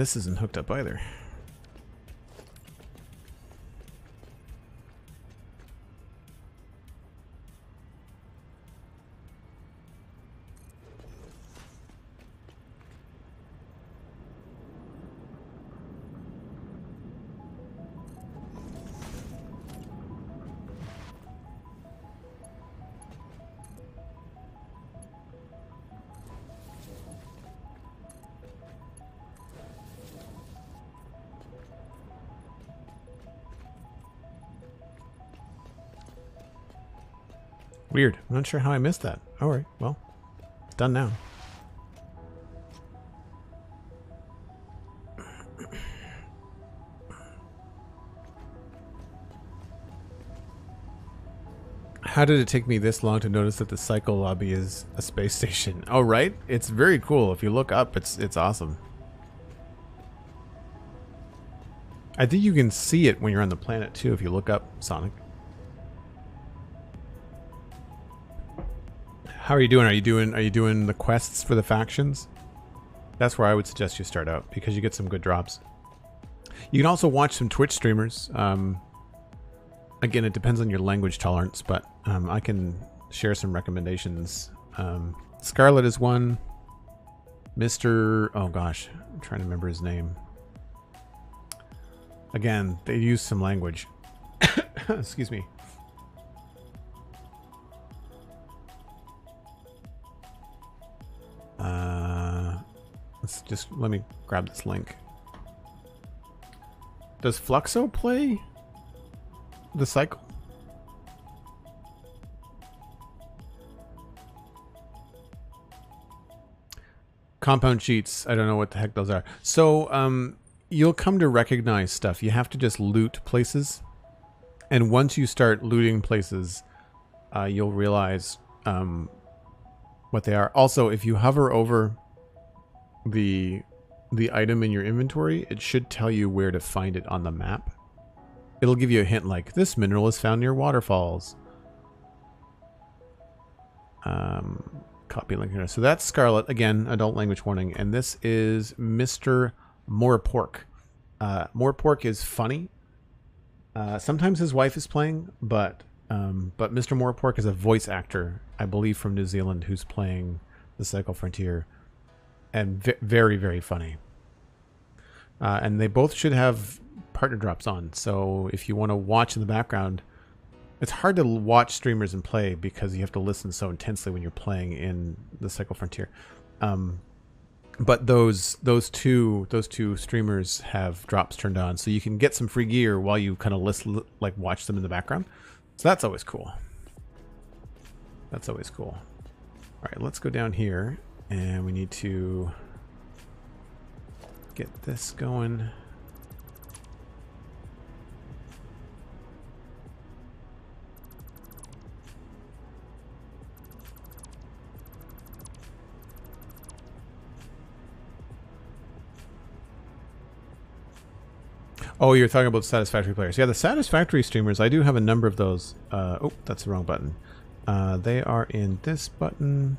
This isn't hooked up either. Weird. I'm not sure how I missed that. Oh, Alright, well, it's done now. How did it take me this long to notice that the cycle lobby is a space station? Oh, right? It's very cool. If you look up, it's it's awesome. I think you can see it when you're on the planet too if you look up Sonic. How are you doing? Are you doing are you doing the quests for the factions? That's where I would suggest you start out because you get some good drops. You can also watch some Twitch streamers. Um, again, it depends on your language tolerance, but um, I can share some recommendations. Um, Scarlet is one. Mr. Oh gosh, I'm trying to remember his name. Again, they use some language. Excuse me. Let's just let me grab this link. Does Fluxo play the cycle? Compound sheets. I don't know what the heck those are. So, um, you'll come to recognize stuff. You have to just loot places. And once you start looting places, uh, you'll realize um, what they are. Also, if you hover over the the item in your inventory, it should tell you where to find it on the map. It'll give you a hint like, this mineral is found near waterfalls. Um, copy link here. So that's Scarlet, again, adult language warning. And this is Mr. More Pork. Uh, More Pork is funny. Uh, sometimes his wife is playing, but um, but Mr. More Pork is a voice actor, I believe, from New Zealand, who's playing the Cycle Frontier, and very, very funny. Uh, and they both should have partner drops on. So if you want to watch in the background, it's hard to watch streamers and play because you have to listen so intensely when you're playing in the Cycle Frontier. Um, but those those two those two streamers have drops turned on, so you can get some free gear while you kind of listen, like watch them in the background. So that's always cool. That's always cool. All right, let's go down here and we need to get this going. Oh, you're talking about satisfactory players. Yeah, the satisfactory streamers, I do have a number of those. Uh, oh, that's the wrong button. Uh, they are in this button.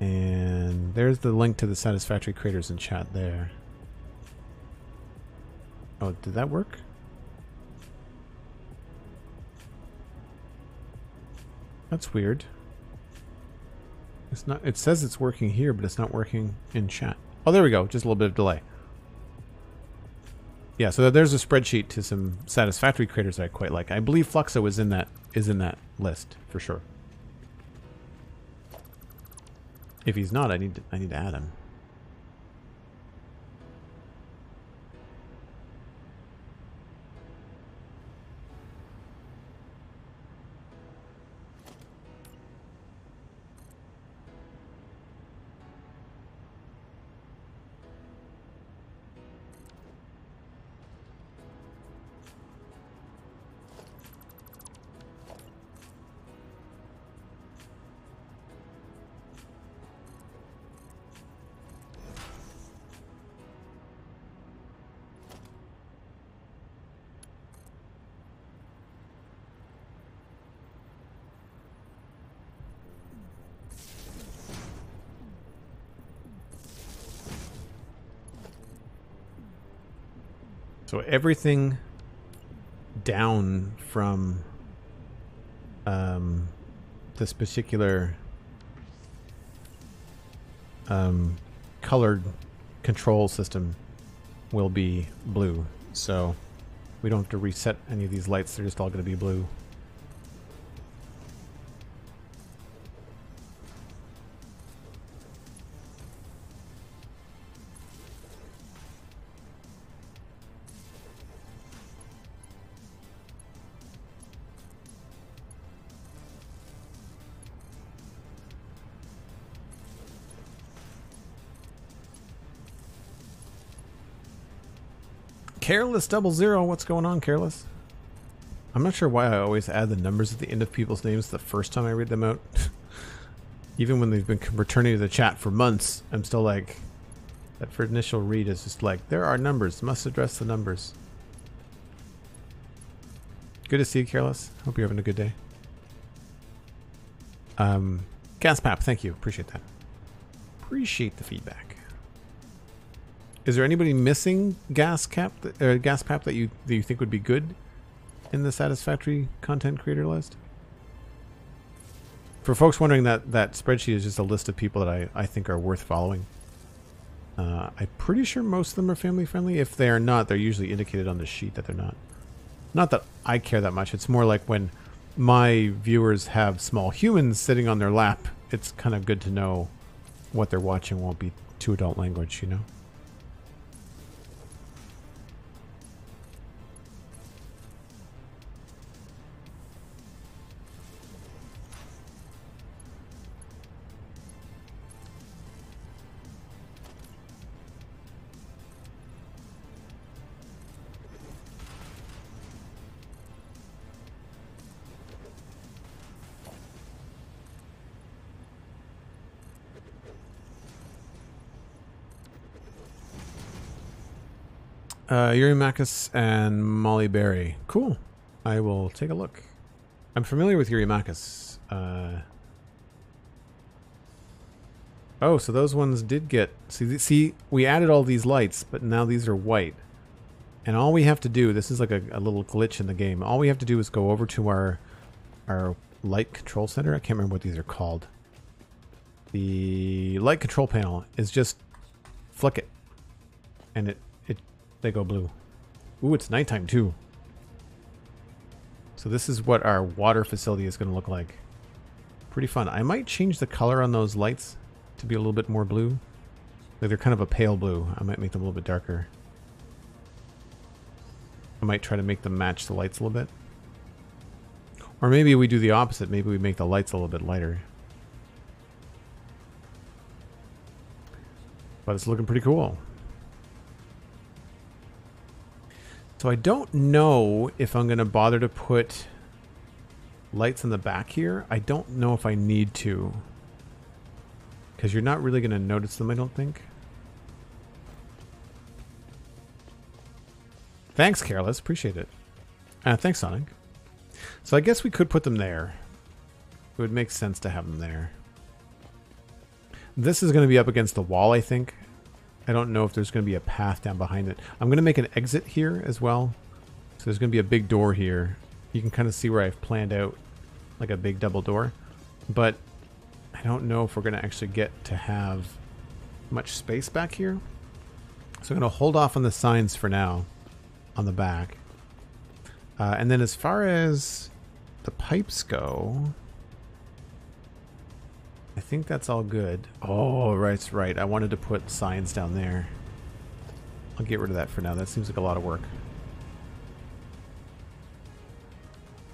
And there's the link to the satisfactory creators in chat there. Oh, did that work? That's weird. It's not it says it's working here, but it's not working in chat. Oh, there we go. Just a little bit of delay. yeah, so there's a spreadsheet to some satisfactory creators that I quite like. I believe Fluxo is in that is in that list for sure. If he's not, I need to, I need to add him. So everything down from um, this particular um, colored control system will be blue. So we don't have to reset any of these lights. They're just all going to be blue. Careless double zero. What's going on, Careless? I'm not sure why I always add the numbers at the end of people's names the first time I read them out. Even when they've been returning to the chat for months, I'm still like, that for initial read is just like, there are numbers, must address the numbers. Good to see you, Careless. Hope you're having a good day. Um, gas Gaspap, thank you. Appreciate that. Appreciate the feedback. Is there anybody missing gas cap or uh, gas pap that you that you think would be good in the satisfactory content creator list? For folks wondering, that that spreadsheet is just a list of people that I I think are worth following. Uh, I'm pretty sure most of them are family friendly. If they are not, they're usually indicated on the sheet that they're not. Not that I care that much. It's more like when my viewers have small humans sitting on their lap. It's kind of good to know what they're watching won't be too adult language, you know. Uh, Yuri and Molly Berry. Cool. I will take a look. I'm familiar with Yuri. Uh, oh, so those ones did get... See, see, we added all these lights, but now these are white. And all we have to do, this is like a, a little glitch in the game. All we have to do is go over to our our light control center. I can't remember what these are called. The light control panel is just flick it. And it they go blue. Ooh, it's nighttime too. So this is what our water facility is going to look like. Pretty fun. I might change the color on those lights to be a little bit more blue. Like they're kind of a pale blue. I might make them a little bit darker. I might try to make them match the lights a little bit. Or maybe we do the opposite. Maybe we make the lights a little bit lighter. But it's looking pretty cool. So I don't know if I'm going to bother to put lights in the back here. I don't know if I need to. Because you're not really going to notice them, I don't think. Thanks, Careless. Appreciate it. Uh, thanks, Sonic. So I guess we could put them there. It would make sense to have them there. This is going to be up against the wall, I think. I don't know if there's going to be a path down behind it. I'm going to make an exit here as well. So there's going to be a big door here. You can kind of see where I've planned out like a big double door. But I don't know if we're going to actually get to have much space back here. So I'm going to hold off on the signs for now. on the back. Uh, and then as far as the pipes go, I think that's all good. Oh, right, right. I wanted to put signs down there. I'll get rid of that for now. That seems like a lot of work.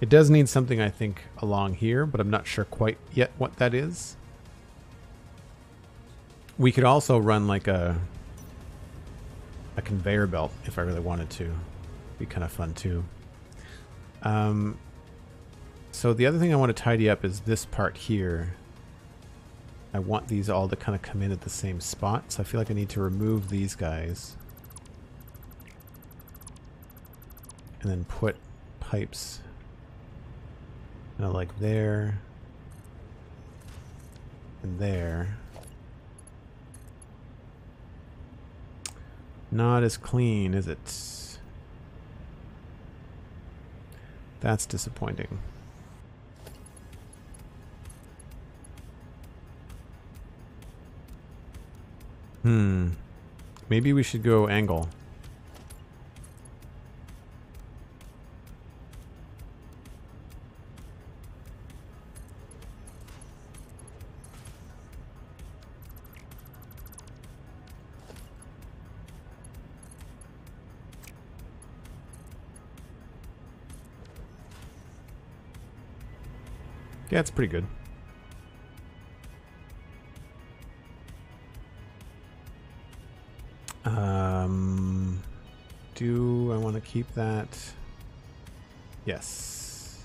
It does need something, I think, along here, but I'm not sure quite yet what that is. We could also run like a a conveyor belt if I really wanted to. Be kind of fun too. Um, so the other thing I want to tidy up is this part here. I want these all to kind of come in at the same spot, so I feel like I need to remove these guys. And then put pipes kind of like there and there. Not as clean, is it? That's disappointing. Hmm. Maybe we should go angle. Yeah, it's pretty good. Um, do I want to keep that? Yes.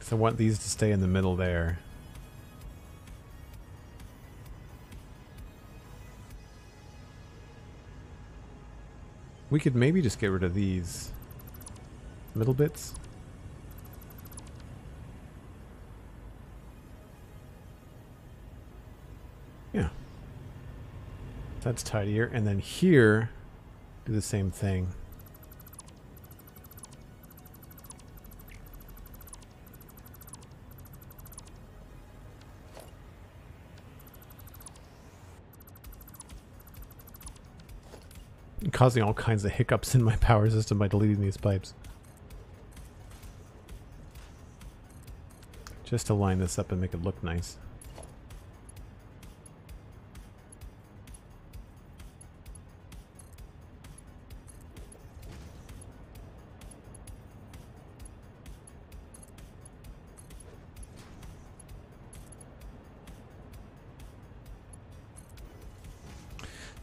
So I want these to stay in the middle there. We could maybe just get rid of these middle bits. Yeah. That's tidier. And then here, do the same thing. causing all kinds of hiccups in my power system by deleting these pipes. Just to line this up and make it look nice.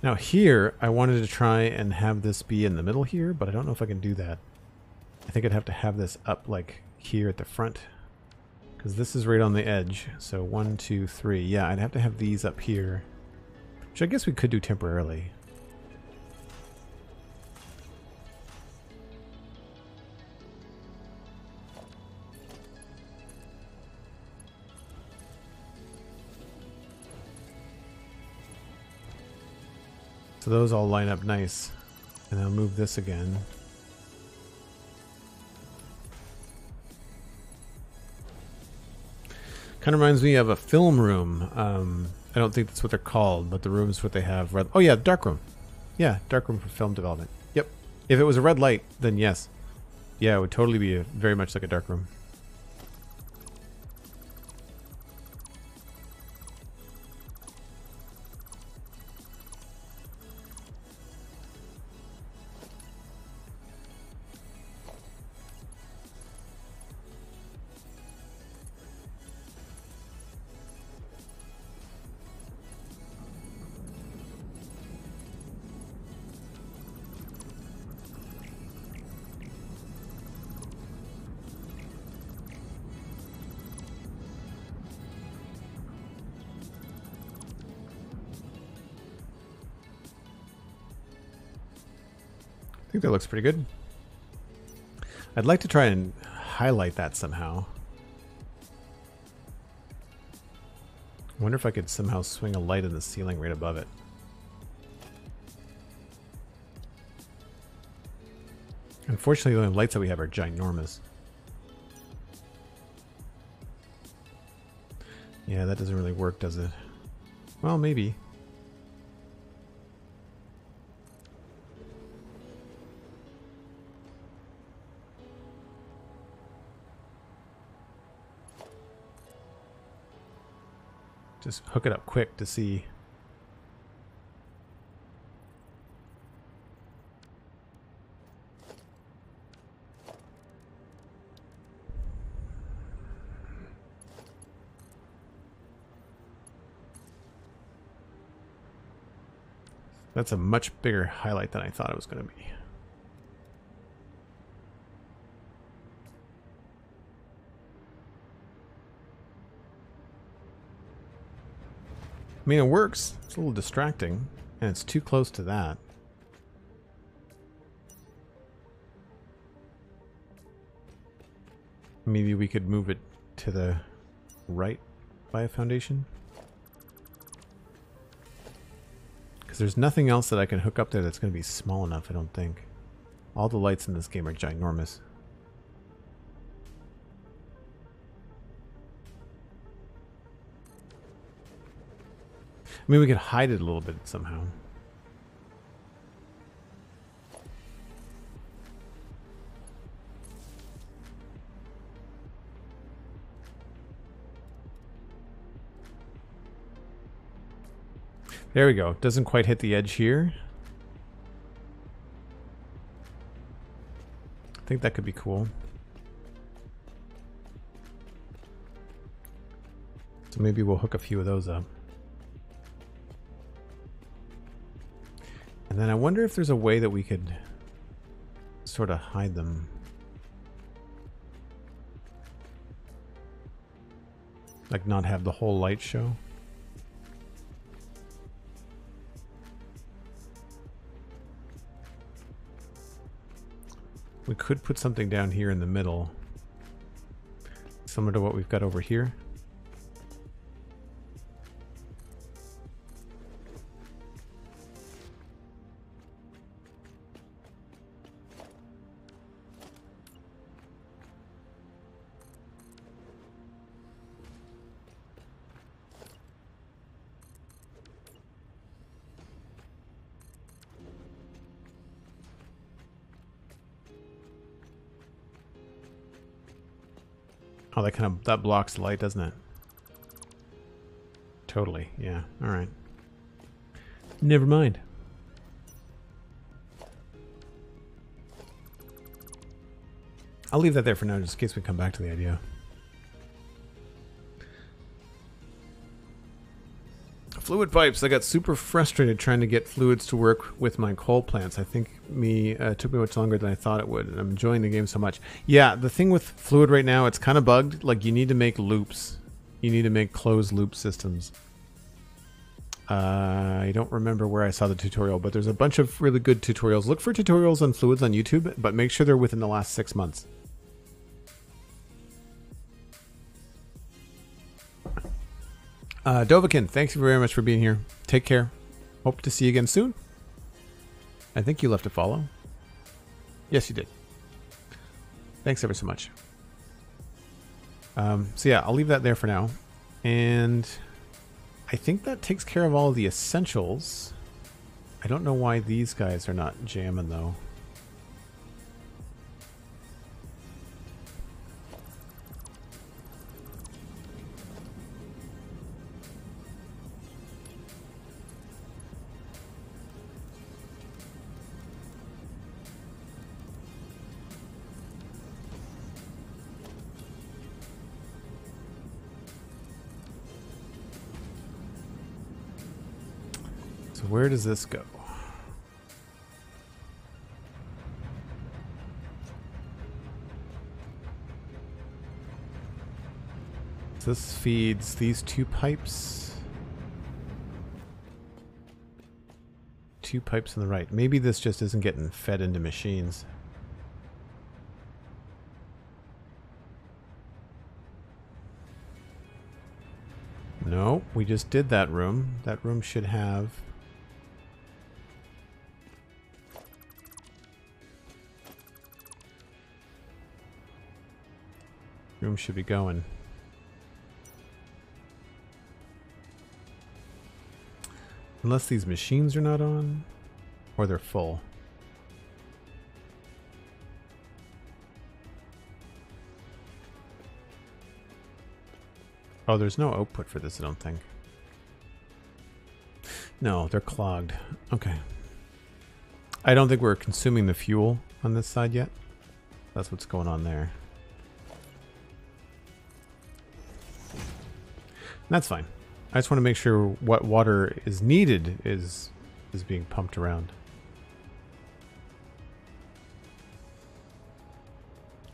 Now here, I wanted to try and have this be in the middle here, but I don't know if I can do that. I think I'd have to have this up like here at the front. Because this is right on the edge. So one, two, three. Yeah, I'd have to have these up here. Which I guess we could do temporarily. So those all line up nice. And I'll move this again. Kind of reminds me of a film room. Um, I don't think that's what they're called, but the room's what they have. Red oh yeah, dark room. Yeah, dark room for film development. Yep. If it was a red light, then yes. Yeah, it would totally be a, very much like a dark room. Think that looks pretty good. I'd like to try and highlight that somehow. I wonder if I could somehow swing a light in the ceiling right above it. Unfortunately, the only lights that we have are ginormous. Yeah, that doesn't really work, does it? Well, maybe. Just hook it up quick to see. That's a much bigger highlight than I thought it was going to be. I mean, it works. It's a little distracting, and it's too close to that. Maybe we could move it to the right by a foundation. Because there's nothing else that I can hook up there that's going to be small enough, I don't think. All the lights in this game are ginormous. I mean, we could hide it a little bit somehow. There we go. Doesn't quite hit the edge here. I think that could be cool. So maybe we'll hook a few of those up. And then I wonder if there's a way that we could sort of hide them. Like not have the whole light show. We could put something down here in the middle. Similar to what we've got over here. Kind of that blocks the light, doesn't it? Totally. Yeah. All right. Never mind. I'll leave that there for now, just in case we come back to the idea. Fluid pipes. I got super frustrated trying to get fluids to work with my coal plants. I think me uh, took me much longer than I thought it would, and I'm enjoying the game so much. Yeah, the thing with fluid right now, it's kind of bugged. Like you need to make loops. You need to make closed loop systems. Uh, I don't remember where I saw the tutorial, but there's a bunch of really good tutorials. Look for tutorials on fluids on YouTube, but make sure they're within the last six months. Uh, Dovakin, thanks you very much for being here. Take care. Hope to see you again soon. I think you left a follow. Yes, you did. Thanks ever so much. Um, so yeah, I'll leave that there for now. And I think that takes care of all the essentials. I don't know why these guys are not jamming though. Where does this go? This feeds these two pipes. Two pipes on the right. Maybe this just isn't getting fed into machines. No, we just did that room. That room should have... Room should be going. Unless these machines are not on, or they're full. Oh, there's no output for this, I don't think. No, they're clogged. Okay. I don't think we're consuming the fuel on this side yet. That's what's going on there. That's fine. I just want to make sure what water is needed is is being pumped around.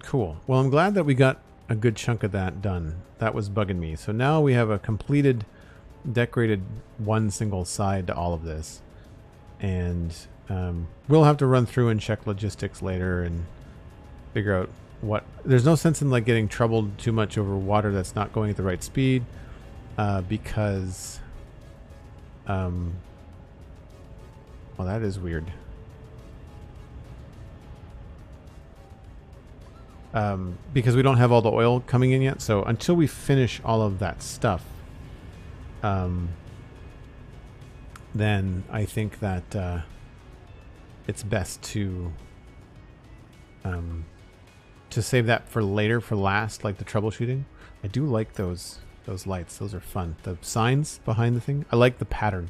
Cool. Well, I'm glad that we got a good chunk of that done. That was bugging me. So now we have a completed, decorated one single side to all of this. And um, we'll have to run through and check logistics later and figure out what... There's no sense in like getting troubled too much over water that's not going at the right speed uh, because... Um, well, that is weird. um, because we don't have all the oil coming in yet. So until we finish all of that stuff, um, then I think that uh, it's best to um, to save that for later, for last, like the troubleshooting. I do like those those lights; those are fun. The signs behind the thing, I like the pattern.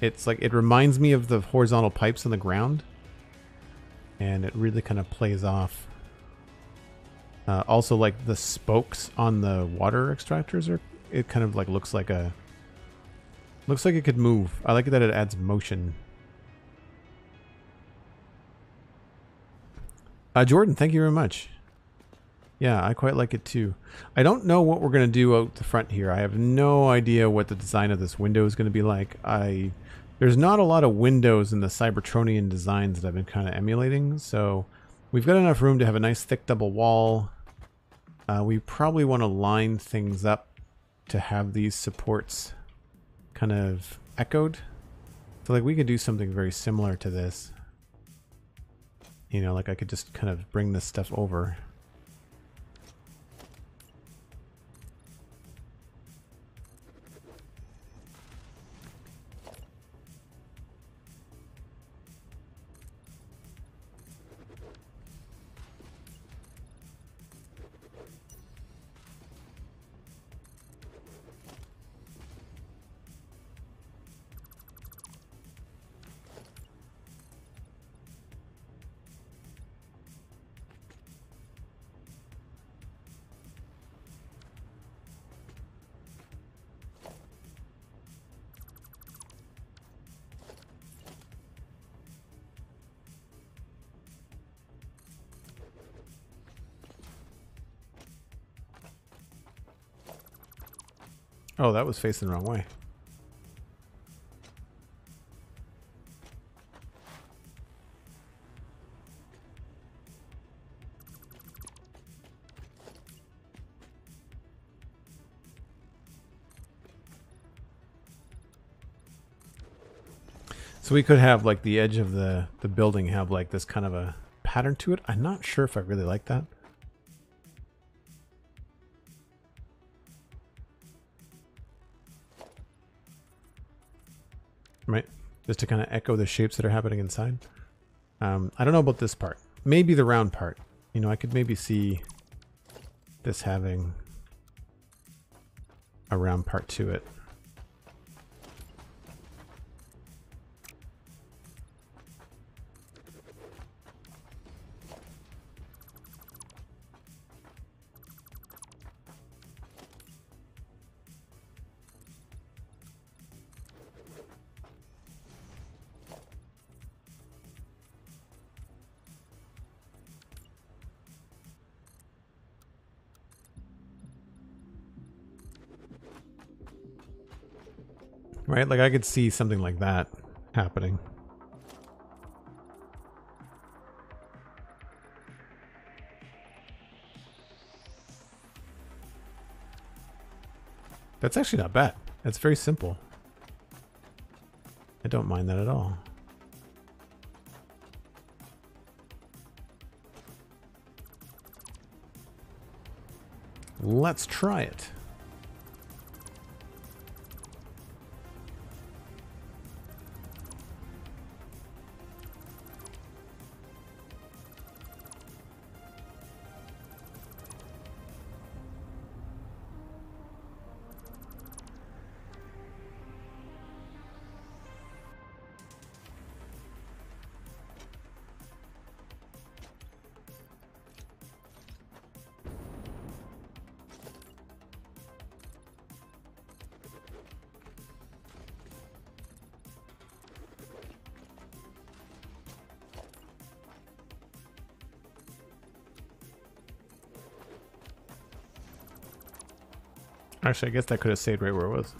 It's like it reminds me of the horizontal pipes on the ground, and it really kind of plays off uh, also, like the spokes on the water extractors are, it kind of like looks like a, looks like it could move. I like that it adds motion. Uh, Jordan, thank you very much. Yeah, I quite like it too. I don't know what we're going to do out the front here. I have no idea what the design of this window is going to be like. I There's not a lot of windows in the Cybertronian designs that I've been kind of emulating, so We've got enough room to have a nice thick double wall. Uh, we probably want to line things up to have these supports kind of echoed. So like we could do something very similar to this. You know, like I could just kind of bring this stuff over. Oh, that was facing the wrong way. So we could have like the edge of the, the building have like this kind of a pattern to it. I'm not sure if I really like that. Just to kind of echo the shapes that are happening inside. Um, I don't know about this part. Maybe the round part. You know, I could maybe see this having a round part to it. Right? Like I could see something like that happening. That's actually not bad. That's very simple. I don't mind that at all. Let's try it. Actually, I guess that could have stayed right where it was.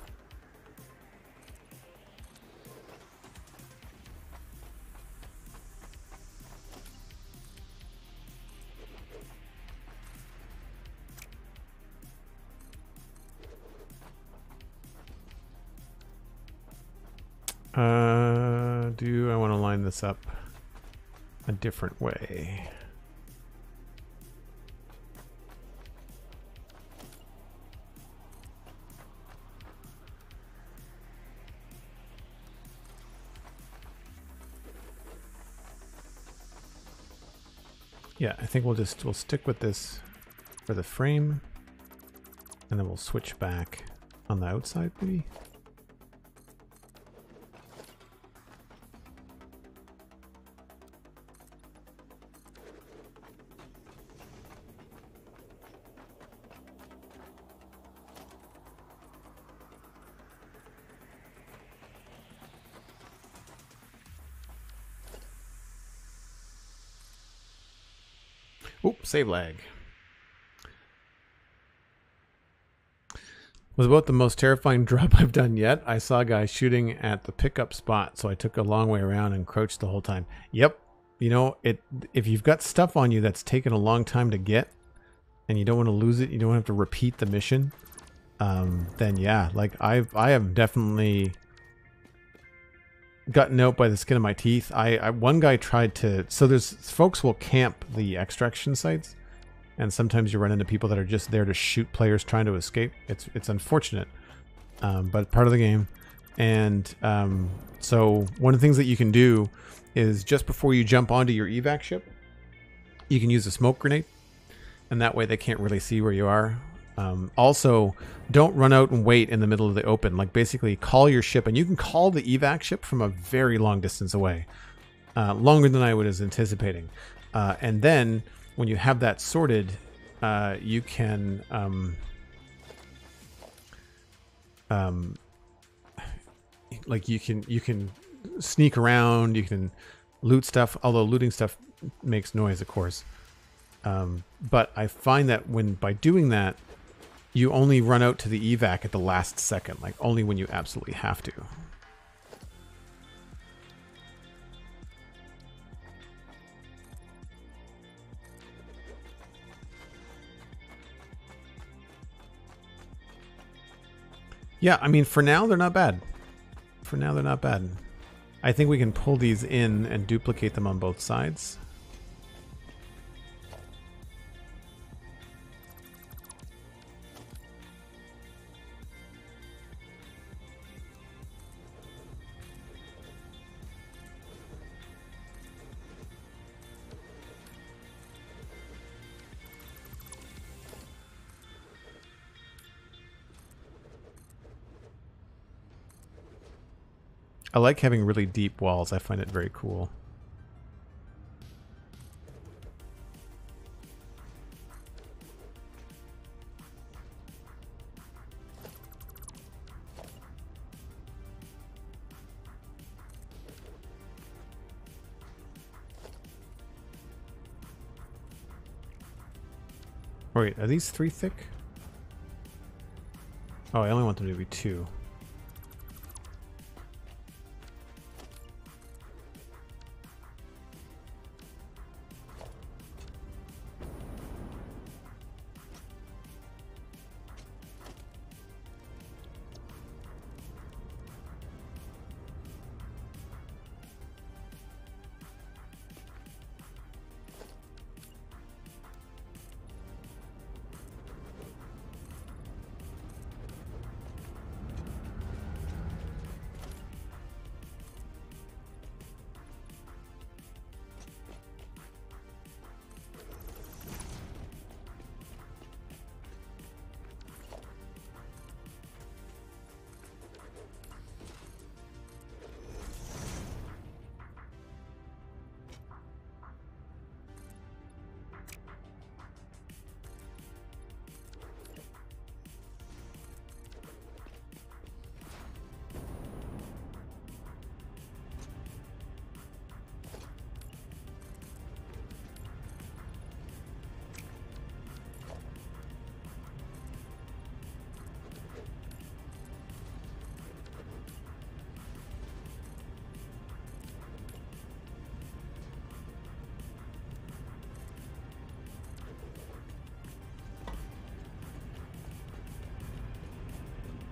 Uh, do I want to line this up a different way? Yeah, I think we'll just, we'll stick with this for the frame and then we'll switch back on the outside maybe. Save lag. Was about the most terrifying drop I've done yet. I saw a guy shooting at the pickup spot, so I took a long way around and crouched the whole time. Yep. You know, it if you've got stuff on you that's taken a long time to get and you don't want to lose it, you don't have to repeat the mission, um, then yeah, like I've I have definitely gotten out by the skin of my teeth. I, I one guy tried to so there's folks will camp the extraction sites, and sometimes you run into people that are just there to shoot players trying to escape. It's it's unfortunate, um, but part of the game. And um, so one of the things that you can do is just before you jump onto your evac ship, you can use a smoke grenade, and that way they can't really see where you are. Um, also, don't run out and wait in the middle of the open. Like basically, call your ship, and you can call the evac ship from a very long distance away, uh, longer than I was anticipating. Uh, and then when you have that sorted, uh, you can um, um, like you can you can sneak around, you can loot stuff. Although looting stuff makes noise, of course. Um, but I find that when by doing that, you only run out to the evac at the last second, like only when you absolutely have to. Yeah, I mean, for now, they're not bad. For now, they're not bad. I think we can pull these in and duplicate them on both sides. I like having really deep walls. I find it very cool. Wait, are these three thick? Oh, I only want them to be two.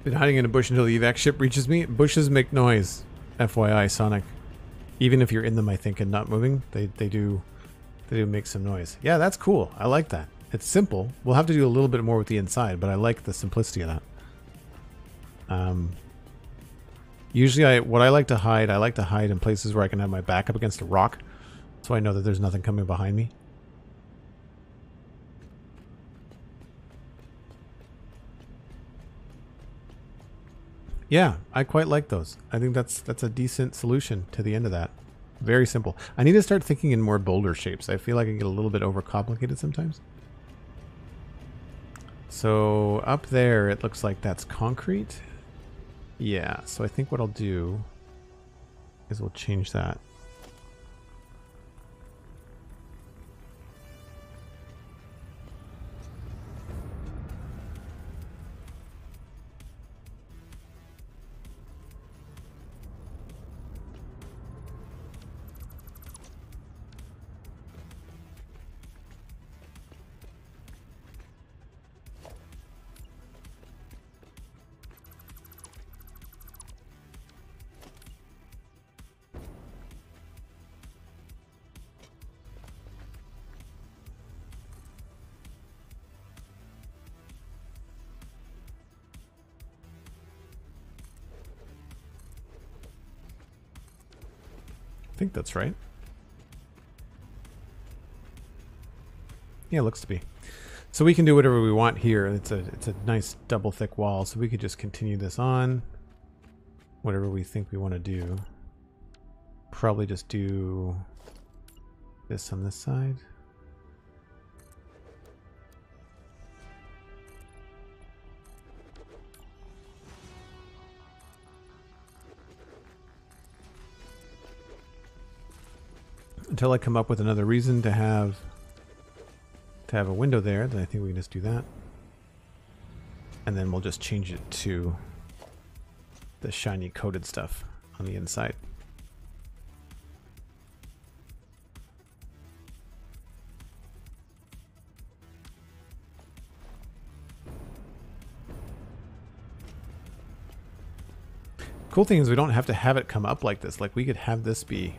Been hiding in a bush until the evac ship reaches me. Bushes make noise. FYI, Sonic. Even if you're in them, I think, and not moving, they, they do they do make some noise. Yeah, that's cool. I like that. It's simple. We'll have to do a little bit more with the inside, but I like the simplicity of that. Um, usually, I what I like to hide, I like to hide in places where I can have my back up against a rock, so I know that there's nothing coming behind me. Yeah, I quite like those. I think that's that's a decent solution to the end of that. Very simple. I need to start thinking in more boulder shapes. I feel like I get a little bit overcomplicated sometimes. So up there, it looks like that's concrete. Yeah, so I think what I'll do is we'll change that. That's right. Yeah, looks to be. So we can do whatever we want here. It's a it's a nice double thick wall, so we could just continue this on. Whatever we think we want to do. Probably just do this on this side. Until I come up with another reason to have to have a window there, then I think we can just do that. And then we'll just change it to the shiny coated stuff on the inside. Cool thing is we don't have to have it come up like this. Like we could have this be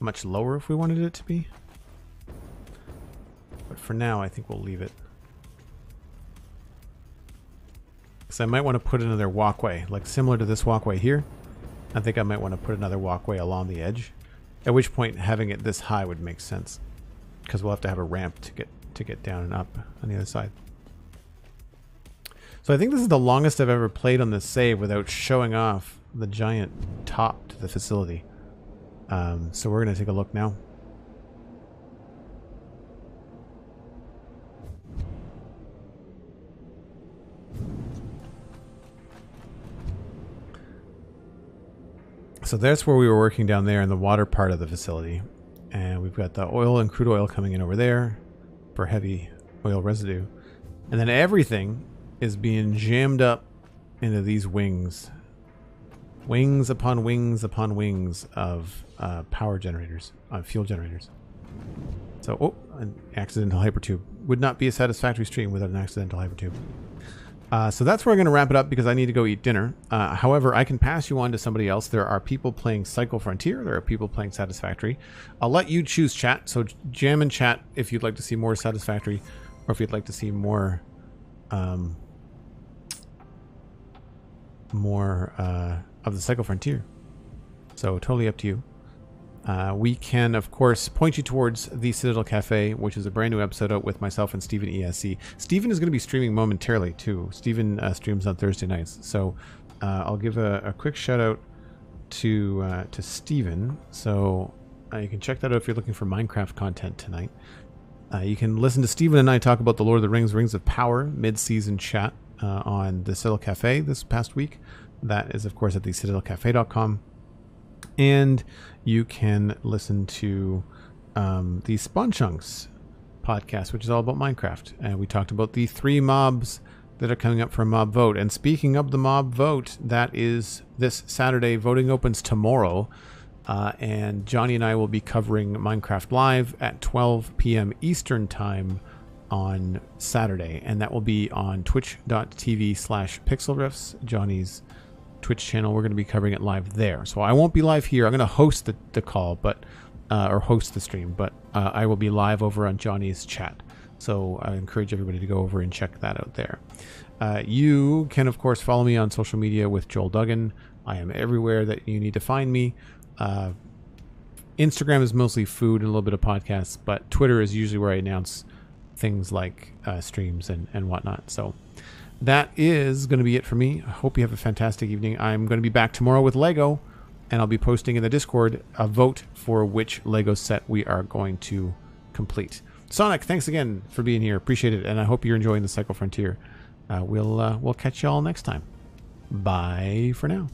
much lower if we wanted it to be. But for now, I think we'll leave it. Because I might want to put another walkway, like similar to this walkway here. I think I might want to put another walkway along the edge. At which point, having it this high would make sense. Because we'll have to have a ramp to get to get down and up on the other side. So I think this is the longest I've ever played on this save without showing off the giant top to the facility. Um, so we're going to take a look now. So that's where we were working down there in the water part of the facility. And we've got the oil and crude oil coming in over there for heavy oil residue. And then everything is being jammed up into these wings wings upon wings upon wings of uh, power generators, uh, fuel generators. So, oh, an accidental hypertube. Would not be a satisfactory stream without an accidental hypertube. Uh, so that's where I'm going to wrap it up because I need to go eat dinner. Uh, however, I can pass you on to somebody else. There are people playing Cycle Frontier. There are people playing Satisfactory. I'll let you choose chat. So jam and chat if you'd like to see more Satisfactory or if you'd like to see more um, more uh, of the Cycle Frontier. So totally up to you. Uh, we can, of course, point you towards the Citadel Cafe, which is a brand new episode out with myself and Stephen ESC. Stephen is going to be streaming momentarily too. Stephen uh, streams on Thursday nights, so uh, I'll give a, a, quick shout out to uh, to Stephen. So uh, you can check that out if you're looking for Minecraft content tonight. Uh, you can listen to Stephen and I talk about the Lord of the Rings, Rings of Power mid-season chat on the Citadel Cafe this past week. That is, of course, at the citadelcafe.com. And you can listen to um, the Spawn Chunks podcast, which is all about Minecraft. And we talked about the three mobs that are coming up for a mob vote. And speaking of the mob vote, that is this Saturday. Voting opens tomorrow. Uh, and Johnny and I will be covering Minecraft Live at 12 p.m. Eastern Time on Saturday, and that will be on twitch.tv slash pixlriffs, Johnny's Twitch channel. We're going to be covering it live there. So I won't be live here. I'm going to host the, the call, but uh, or host the stream, but uh, I will be live over on Johnny's chat. So I encourage everybody to go over and check that out there. Uh, you can, of course, follow me on social media with Joel Duggan. I am everywhere that you need to find me. Uh, Instagram is mostly food and a little bit of podcasts, but Twitter is usually where I announce things like uh, streams and, and whatnot. So that is going to be it for me. I hope you have a fantastic evening. I'm going to be back tomorrow with Lego, and I'll be posting in the Discord a vote for which Lego set we are going to complete. Sonic, thanks again for being here. Appreciate it, and I hope you're enjoying the Cycle Frontier. Uh, we'll uh, we'll catch you all next time. Bye for now.